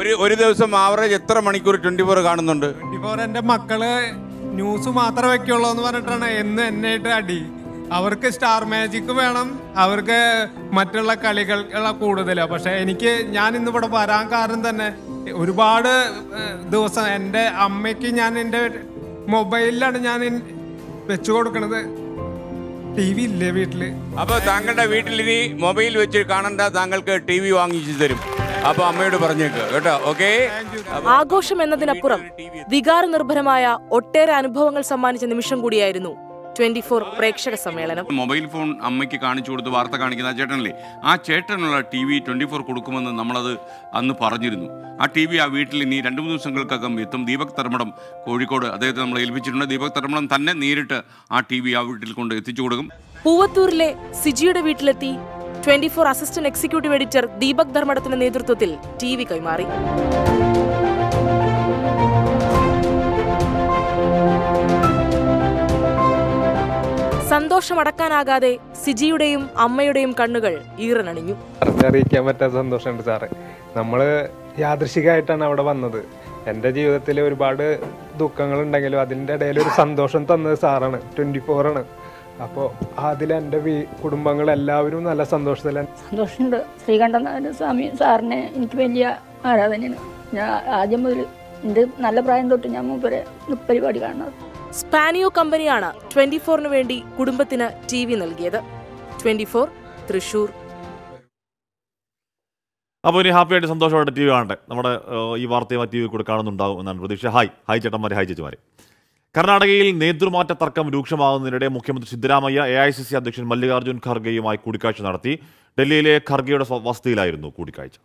Speaker 25: ഒരു ഒരു ദിവസം ആവറേജ് എത്ര മണിക്കൂർ ട്വന്റി ഫോർ കാണുന്നുണ്ട്?
Speaker 24: ഇപ്പോൾ എന്റെ മക്കൾ ന്യൂസ് മാത്രമേ വെക്കുള്ളൂ എന്ന് പറഞ്ഞിട്ടാണ് എന്ന് എന്നായിട്ട് അടി. അവർക്ക് സ്റ്റാർ മാജിക് വേണം. അവർക്ക് മറ്റുള്ള കളികൾ കൂടുതൽ പക്ഷെ എനിക്ക് ഞാൻ ഇന്ന് ഇവിടെ വരാൻ കാരണം തന്നെ ഒരുപാട് ദിവസം എന്റെ അമ്മയ്ക്ക് ഞാൻ എന്റെ മൊബൈലിലാണ് ഞാൻ വെച്ചു കൊടുക്കണത്. ടി വി ഇല്ലേ വീട്ടിൽ?
Speaker 25: അപ്പൊ താങ്കളുടെ വീട്ടിൽ ഇനി മൊബൈൽ വെച്ച് കാണണ്ട താങ്കൾക്ക് ടി വി വാങ്ങിച്ചു തരും. അപ്പൊ അമ്മയോട് പറഞ്ഞേക്ക് കേട്ടോ? ഓക്കെ
Speaker 19: ആഘോഷം എന്നതിനപ്പുറം വികാര നിർഭരമായ ഒട്ടേറെ അനുഭവങ്ങൾ സമ്മാനിച്ച നിമിഷം കൂടിയായിരുന്നു. ട്വന്റി ഫോർ പ്രേക്ഷക സമ്മേളനം.
Speaker 25: മൊബൈൽ ഫോൺ അമ്മയ്ക്ക് കാണിച്ചു കൊടുത്ത് വാർത്ത കാണിക്കുന്ന ആ ചേട്ടനല്ലേ? ആ ചേട്ടനുള്ള ടി വി ട്വന്റി ഫോർ കൊടുക്കുമെന്ന് നമ്മളത് അന്ന് പറഞ്ഞിരുന്നു. ആ ടി വി ആ വീട്ടിൽ ഇനി രണ്ട് മൂന്ന് ദിവസങ്ങൾക്കകം എത്തും. ദീപക് തർമ്മടം കോഴിക്കോട് അദ്ദേഹത്തെ നമ്മൾ ഏൽപ്പിച്ചിട്ടുണ്ട്. ദീപക് തർമ്മടം തന്നെ നേരിട്ട് ആ ടി വി ആ വീട്ടിൽ കൊണ്ട് എത്തിച്ചു കൊടുക്കും.
Speaker 19: പൂവത്തൂരിലെ സിജിയുടെ വീട്ടിലെത്തി twenty four assistant executive editor Deepak ധർമ്മടത്തിന്റെ നേതൃത്വത്തിൽ ടി വി കൈമാറി. സന്തോഷമടക്കാനാകാതെ സിജിയുടെയും അമ്മയുടെയും കണ്ണുകൾ ഈറനണിഞ്ഞു.
Speaker 24: അറിയിക്കാൻ പറ്റാത്ത സന്തോഷമുണ്ട് സാറേ. നമ്മൾ യാദൃശികമായിട്ടാണ് അവിടെ വന്നത്. എന്റെ ജീവിതത്തിൽ ഒരുപാട് ദുഃഖങ്ങൾ ഉണ്ടെങ്കിലും അതിന്റെ ഇടയിൽ ഒരു സന്തോഷം തന്നത് സാറാണ് ട്വന്റി ഫോർ ആണ്. അപ്പോൾ അതിൽ എന്റെ വീ- കുടുംബങ്ങൾ എല്ലാവരും നല്ല സന്തോഷത്തിലാണ്
Speaker 26: സന്തോഷമുണ്ട്. ശ്രീകണ്ഠനാഥ സ്വാമി സാറിനെ എനിക്ക് വലിയ ആരാധനയാണ്. ഞാൻ ആദ്യം മുതൽ എന്റെ നല്ല പ്രായം തൊട്ട് ഞാൻ മൂപ്പരെ പരിപാടി കാണുന്നത്.
Speaker 19: സ്പാനിയോ കമ്പനിയാണ് ട്വന്റി ഫോറിന് വേണ്ടി കുടുംബത്തിന് ടി വി നൽകിയത്. Twenty four Thrissur.
Speaker 1: അപ്പോൾ ഇനി ഹാപ്പി ആയിട്ട് സന്തോഷമായിട്ട് ടി വി കാണട്ടെ. നമ്മുടെ ഈ വാർത്തയും ടി വി കൂടെ കാണുന്നുണ്ടാവും എന്നാണ് പ്രതീക്ഷ. ഹായ് ഹായ് ചേട്ടന്മാരെ ഹായ് ചേച്ചിമാരെ. കർണാടകയിൽ നേതൃമാറ്റ തർക്കം രൂക്ഷമാകുന്നതിനിടെ മുഖ്യമന്ത്രി Siddaramaiah A I C C അധ്യക്ഷൻ മല്ലികാർജുൻ ഖർഗെയുമായി കൂടിക്കാഴ്ച നടത്തി. ഡൽഹിയിലെ ഖർഗെയുടെ വസതിയിലായിരുന്നു കൂടിക്കാഴ്ച.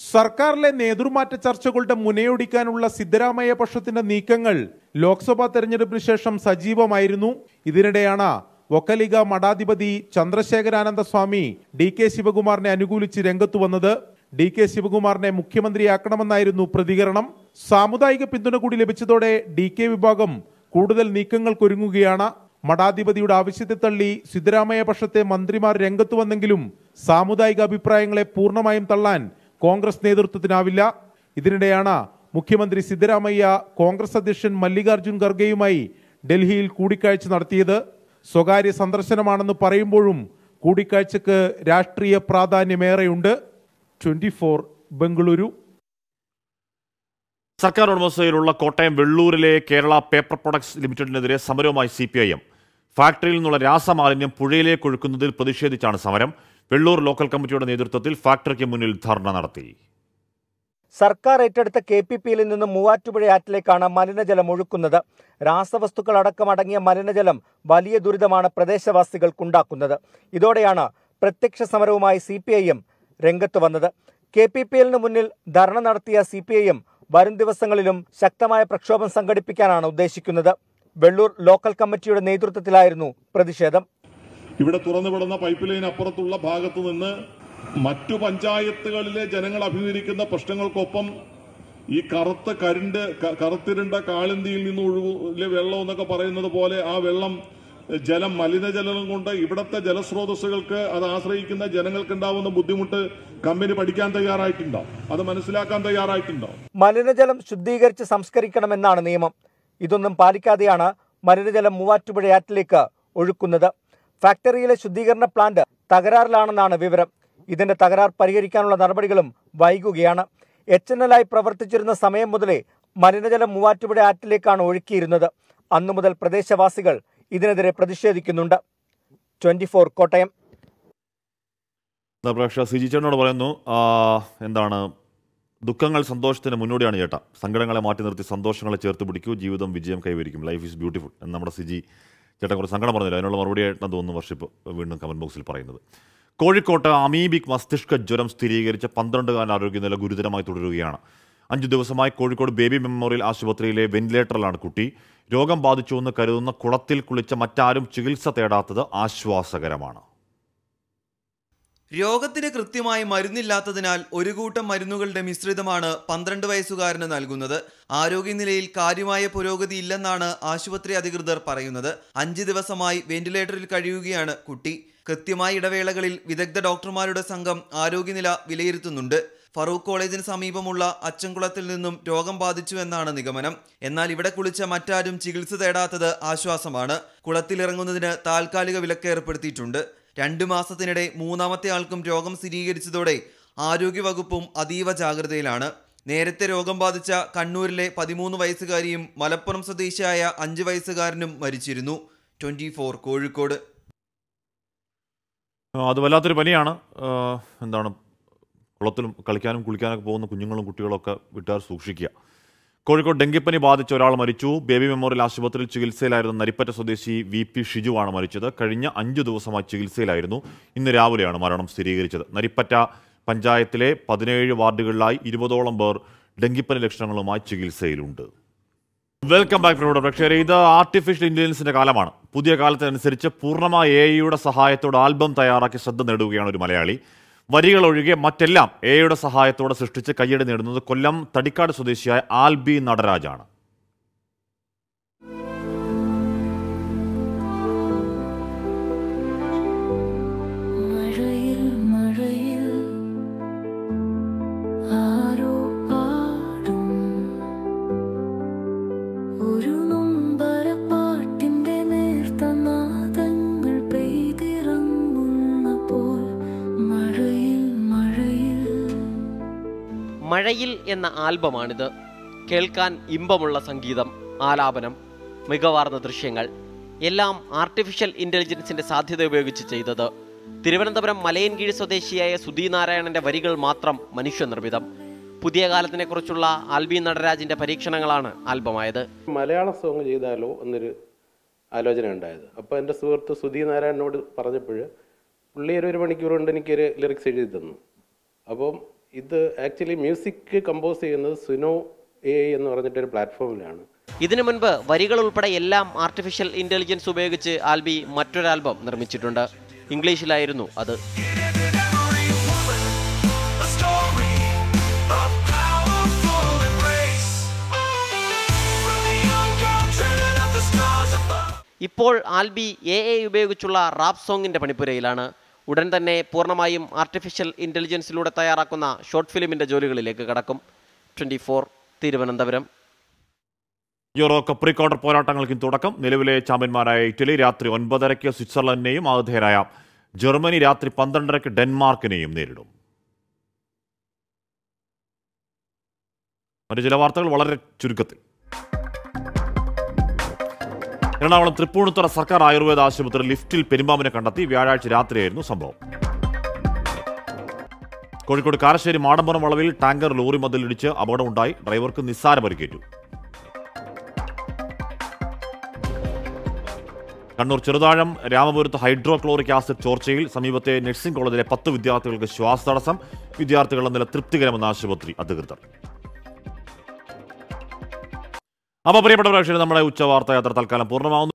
Speaker 23: സർക്കാരിലെ നേതൃമാറ്റ ചർച്ചകളുടെ മുനയൊടിക്കാനുള്ള സിദ്ധരാമയ്യ പക്ഷത്തിന്റെ നീക്കങ്ങൾ ലോക്സഭാ തെരഞ്ഞെടുപ്പിന് ശേഷം സജീവമായിരുന്നു. ഇതിനിടെയാണ് ഒക്കലിക മഠാധിപതി ചന്ദ്രശേഖരാനന്ദ സ്വാമി ഡി കെ ശിവകുമാറിനെ അനുകൂലിച്ച് രംഗത്തു വന്നത്. ഡി കെ ശിവകുമാറിനെ മുഖ്യമന്ത്രിയാക്കണമെന്നായിരുന്നു പ്രതികരണം. സാമുദായിക പിന്തുണ കൂടി ലഭിച്ചതോടെ ഡി കെ വിഭാഗം കൂടുതൽ നീക്കങ്ങൾക്കൊരുങ്ങുകയാണ്. മഠാധിപതിയുടെ ആവശ്യത്തെ തള്ളി സിദ്ധരാമയ്യ പക്ഷത്തെ മന്ത്രിമാർ രംഗത്തു വന്നെങ്കിലും സാമുദായിക അഭിപ്രായങ്ങളെ പൂർണമായും തള്ളാൻ കോൺഗ്രസ് നേതൃത്വത്തിനാവില്ല. ഇതിനിടെയാണ് മുഖ്യമന്ത്രി സിദ്ധരാമയ്യ കോൺഗ്രസ് അധ്യക്ഷൻ മല്ലികാർജുൻ ഖർഗെയുമായി ഡൽഹിയിൽ കൂടിക്കാഴ്ച നടത്തിയത്. സ്വകാര്യ സന്ദർശനമാണെന്ന് പറയുമ്പോഴും കൂടിക്കാഴ്ചക്ക് രാഷ്ട്രീയ പ്രാധാന്യമേറെയുണ്ട്. Twenty four Bengaluru.
Speaker 1: സർക്കാർ ഉടമസ്ഥയിലുള്ള കോട്ടയം വെള്ളൂരിലെ കേരള പേപ്പർ പ്രൊഡക്ട്സ് ലിമിറ്റഡിനെതിരെ സമരവുമായി സി ഫാക്ടറിയിൽ നിന്നുള്ള രാസമാലിന്യം പുഴയിലേക്ക് ഒഴുക്കുന്നതിൽ പ്രതിഷേധിച്ചാണ് സമരം. വെള്ളൂർ ലോക്കൽ കമ്മിറ്റിയുടെ നേതൃത്വത്തിൽ ഫാക്ടറിക്ക് മുന്നിൽ ധർണ നടത്തി.
Speaker 27: സർക്കാർ ഏറ്റെടുത്ത കെ പി പിയിൽ നിന്ന് മൂവാറ്റുപുഴ ആറ്റിലേക്കാണ് മലിനജലം ഒഴുക്കുന്നത്. രാസവസ്തുക്കൾ അടക്കം അടങ്ങിയ മലിനജലം വലിയ ദുരിതമാണ് പ്രദേശവാസികൾക്കുണ്ടാക്കുന്നത്. ഇതോടെയാണ് പ്രത്യക്ഷ സമരവുമായി സി പി ഐ രംഗത്ത് വന്നത്. കെ പി പി എല്ലിന് മുന്നിൽ ധർണ നടത്തിയ സി പി ഐ എം വരും ദിവസങ്ങളിലും ശക്തമായ പ്രക്ഷോഭം സംഘടിപ്പിക്കാനാണ് ഉദ്ദേശിക്കുന്നത്. വെള്ളൂർ ലോക്കൽ കമ്മിറ്റിയുടെ നേതൃത്വത്തിലായിരുന്നു പ്രതിഷേധം.
Speaker 28: ഇവിടെ തുറന്നുവിടുന്ന പൈപ്പ് ലൈൻ അപ്പുറത്തുള്ള ഭാഗത്തു നിന്ന് മറ്റു പഞ്ചായത്തുകളിലെ ജനങ്ങൾ അഭിമുഖീകരിക്കുന്ന പ്രശ്നങ്ങൾക്കൊപ്പം ഈ കറുത്ത കരിണ്ട് കറുത്തിരുണ്ട കാളിന്തിയിൽ നിന്ന് ഒഴുകിലെ വെള്ളം എന്നൊക്കെ പറയുന്നത് പോലെ ആ വെള്ളം ജലം മലിനജലം കൊണ്ട് ഇവിടത്തെ ജലസ്രോതസ്സുകൾക്ക് അത് ആശ്രയിക്കുന്ന ജനങ്ങൾക്ക് ഉണ്ടാവുന്ന ബുദ്ധിമുട്ട് കമ്പനി പഠിക്കാൻ തയ്യാറായിട്ടുണ്ടോ? അത് മനസ്സിലാക്കാൻ തയ്യാറായിട്ടുണ്ടോ?
Speaker 27: മലിനജലം ശുദ്ധീകരിച്ച് സംസ്കരിക്കണമെന്നാണ് നിയമം. ഇതൊന്നും പാലിക്കാതെയാണ് മലിനജലം മൂവാറ്റുപുഴയാറ്റിലേക്ക് ഒഴുക്കുന്നത്. ഫാക്ടറിയിലെ ശുദ്ധീകരണ പ്ലാന്റ് തകരാറിലാണെന്നാണ് വിവരം. ഇതിന്റെ തകരാർ പരിഹരിക്കാനുള്ള നടപടികളും വൈകുകയാണ്. എച്ച് എൻ എൽ ആയി പ്രവർത്തിച്ചിരുന്ന സമയം മുതലേ മലിനജലം മൂവാറ്റുപുഴ ആറ്റിലേക്കാണ് ഒഴുക്കിയിരുന്നത്. അന്നു മുതൽ പ്രദേശവാസികൾ ഇതിനെതിരെ പ്രതിഷേധിക്കുന്നുണ്ട്. ട്വന്റി കോട്ടയം.
Speaker 1: എന്താ പ്രേക്ഷക പറയുന്നു എന്താണ് ദുഃഖങ്ങൾ സന്തോഷത്തിന് മുന്നോടിയാണ് ചേട്ടാ. സങ്കടങ്ങളെ മാറ്റി നിർത്തി സന്തോഷങ്ങളെ ചേർത്ത് പിടിക്കൂ ജീവിതം വിജയം കൈവരിക്കും. ലൈഫ് ഈസ് ബ്യൂട്ടിഫുൾ എന്ന് നമ്മുടെ സിജി ചേട്ടൻ കുറച്ച് സങ്കടം പറഞ്ഞില്ല. അതിനുള്ള മറുപടി ആയിട്ടാണ് തോന്നുന്നു വർഷിപ്പ് വീണ്ടും കമന്റ് ബോക്സിൽ പറയുന്നത്. കോഴിക്കോട്ട് അമീബിക് മസ്തിഷ്ക ജ്വരം സ്ഥിരീകരിച്ച പന്ത്രണ്ടുകാല ആരോഗ്യനില ഗുരുതരമായി തുടരുകയാണ്. അഞ്ചു ദിവസമായി കോഴിക്കോട് ബേബി മെമ്മോറിയൽ ആശുപത്രിയിലെ വെന്റിലേറ്ററിലാണ് കുട്ടി. രോഗം ബാധിച്ചുവെന്ന് കരുതുന്ന കുളത്തിൽ കുളിച്ച മറ്റാരും ചികിത്സ തേടാത്തത് ആശ്വാസകരമാണ്.
Speaker 29: രോഗത്തിന് കൃത്യമായി മരുന്നില്ലാത്തതിനാൽ ഒരു കൂട്ടം മരുന്നുകളുടെ മിശ്രിതമാണ് പന്ത്രണ്ട് വയസ്സുകാരന് നൽകുന്നത്. ആരോഗ്യനിലയിൽ കാര്യമായ പുരോഗതി ഇല്ലെന്നാണ് ആശുപത്രി അധികൃതർ പറയുന്നത്. അഞ്ച് ദിവസമായി വെന്റിലേറ്ററിൽ കഴിയുകയാണ് കുട്ടി. കൃത്യമായ ഇടവേളകളിൽ വിദഗ്ധ ഡോക്ടർമാരുടെ സംഘം ആരോഗ്യനില വിലയിരുത്തുന്നുണ്ട്. ഫറൂഖ് കോളേജിന് സമീപമുള്ള അച്ചൻകുളത്തിൽ നിന്നും രോഗം ബാധിച്ചുവെന്നാണ് നിഗമനം. എന്നാൽ ഇവിടെ കുളിച്ച മറ്റാരും ചികിത്സ തേടാത്തത് ആശ്വാസമാണ്. കുളത്തിലിറങ്ങുന്നതിന് താൽക്കാലിക വിലക്ക് ഏർപ്പെടുത്തിയിട്ടുണ്ട്. രണ്ടു മാസത്തിനിടെ മൂന്നാമത്തെ ആൾക്കും രോഗം സ്ഥിരീകരിച്ചതോടെ ആരോഗ്യവകുപ്പും അതീവ ജാഗ്രതയിലാണ്. നേരത്തെ രോഗം ബാധിച്ച കണ്ണൂരിലെ പതിമൂന്ന് വയസ്സുകാരിയും മലപ്പുറം സ്വദേശിയായ അഞ്ച് വയസ്സുകാരനും മരിച്ചിരുന്നു. ട്വന്റി കോഴിക്കോട്.
Speaker 1: അത് വല്ലാത്തൊരു പനിയാണ്. എന്താണ് കുളത്തിലും കളിക്കാനും കുളിക്കാനൊക്കെ പോകുന്ന കുഞ്ഞുങ്ങളും കുട്ടികളൊക്കെ വിട്ടാർ സൂക്ഷിക്കുക. കോഴിക്കോട് ഡെങ്കിപ്പനി ബാധിച്ച ഒരാൾ മരിച്ചു. ബേബി മെമ്മോറിയൽ ആശുപത്രിയിൽ ചികിത്സയിലായിരുന്ന നരിപ്പറ്റ സ്വദേശി വി പി ഷിജുവാണ് മരിച്ചത്. കഴിഞ്ഞ അഞ്ചു ദിവസമായി ചികിത്സയിലായിരുന്നു. ഇന്ന് രാവിലെയാണ് മരണം സ്ഥിരീകരിച്ചത്. നരിപ്പറ്റ പഞ്ചായത്തിലെ പതിനേഴ് വാർഡുകളിലായി ഇരുപതോളം പേർ ഡെങ്കിപ്പനി ലക്ഷണങ്ങളുമായി ചികിത്സയിലുണ്ട്. വെൽക്കം ബാക്ക് പ്രിയോട് പ്രേക്ഷകരെ. ഇത് ആർട്ടിഫിഷ്യൽ ഇന്റലിജൻസിന്റെ കാലമാണ്. പുതിയ കാലത്തിനനുസരിച്ച് പൂർണമായ എ ഐയുടെ സഹായത്തോടെ ആൽബം തയ്യാറാക്കി ശ്രദ്ധ നേടുകയാണ് ഒരു മലയാളി. വരികൾ ഒഴികെ മറ്റെല്ലാം എയുടെ സഹായത്തോടെ സൃഷ്ടിച്ച് കയ്യടി നേടുന്നത് കൊല്ലം തടിക്കാട് സ്വദേശിയായ ആൽബി നടരാജാണ്.
Speaker 30: മഴയിൽ
Speaker 31: എന്ന ആൽബമാണിത്. കേൾക്കാൻ ഇമ്പമുള്ള സംഗീതം ആലാപനം മികവാർന്ന ദൃശ്യങ്ങൾ എല്ലാം ആർട്ടിഫിഷ്യൽ ഇന്റലിജൻസിന്റെ സാധ്യത ഉപയോഗിച്ച് ചെയ്തത്. തിരുവനന്തപുരം മലയൻകീഴ് സ്വദേശിയായ സുധീ നാരായണന്റെ വരികൾ മാത്രം മനുഷ്യനിർമ്മിതം. പുതിയ കാലത്തിനെക്കുറിച്ചുള്ള ആൽബി നടരാജിന്റെ പരീക്ഷണങ്ങളാണ് ആൽബമായത്.
Speaker 32: മലയാള സോങ് ചെയ്താലോ എന്നൊരു ആലോചന ഉണ്ടായത് അപ്പോൾ എന്റെ സുഹൃത്ത് സുധീ നാരായണനോട് പറഞ്ഞപ്പോൾ പുള്ളി ഒരു ഒരു മണിക്കൂർ കൊണ്ട് എനിക്കൊരു ലിറിക്സ് എഴുതി തന്നു. അപ്പം ഇത് ആക്ച്വലി മ്യൂസിക് കമ്പോസ് ചെയ്യുന്നത് സുനോ എ എന്ന് പറഞ്ഞിട്ടൊരു പ്ലാറ്റ്ഫോമിലാണ്
Speaker 31: ഇതിനു മുൻപ് വരികൾ ഉൾപ്പെടെ എല്ലാം ആർട്ടിഫിഷ്യൽ ഇന്റലിജൻസ് ഉപയോഗിച്ച് ആൽബി മറ്റൊരു ആൽബം നിർമ്മിച്ചിട്ടുണ്ട്. ഇംഗ്ലീഷിലായിരുന്നു അത്. ഇപ്പോൾ ആൽബി എ എ ഉപയോഗിച്ചുള്ള റാപ്പ് സോങ്ങിന്റെ പണിപ്പുരയിലാണ്. ഉടൻ തന്നെ പൂർണമായും ആർട്ടിഫിഷ്യൽ ഇന്റലിജൻസിലൂടെ തയ്യാറാക്കുന്ന ഷോർട്ട് ഫിലിമിന്റെ ജോലികളിലേക്ക് കടക്കും. Twenty
Speaker 1: Thiruvananthapuram. Euro cup quarter പോരാട്ടങ്ങൾക്ക് തുടക്കം. നിലവിലെ ചാമ്പ്യന്മാരായ ഇറ്റലി രാത്രി ഒൻപതരയ്ക്ക് സ്വിറ്റ്സർലൻഡിനെയും ആതിഥേയരായ ജർമ്മനി രാത്രി പന്ത്രണ്ടരയ്ക്ക് ഡെൻമാർക്കിനെയും നേരിടും. മറ്റു ചില വാർത്തകൾ വളരെ ചുരുക്കത്തിൽ. എറണാകുളം തൃപ്പൂണിത്തുറ സർക്കാർ ആയുർവേദ ആശുപത്രി ലിഫ്റ്റിൽ പെരുമ്പാമ്പിനെ കണ്ടെത്തി വ്യാഴാഴ്ച രാത്രിയായിരുന്നു സംഭവം. കോഴിക്കോട് കാരശ്ശേരി മാടമ്പുറം വളവിൽ ടാങ്കർ ലോറി മതിലിടിച്ച് അപകടമുണ്ടായി. ഡ്രൈവർക്ക് നിസ്സാര പരിക്കേറ്റു. കണ്ണൂർ ചെറുതാഴം രാമപുരത്ത് ഹൈഡ്രോക്ലോറിക് ആസിഡ് ചോർച്ചയിൽ സമീപത്തെ നഴ്സിംഗ് കോളേജിലെ പത്ത് വിദ്യാർത്ഥികൾക്ക് ശ്വാസതടസ്സം. വിദ്യാർത്ഥികളുടെ നില തൃപ്തികരമെന്ന് ആശുപത്രി അധികൃതർ. അപ്പോൾ പ്രിയപ്പെട്ട പ്രേക്ഷകർ നമ്മുടെ ഉച്ചവാർത്ത യാത്ര തൽക്കാലം പൂർണമാവുന്നു.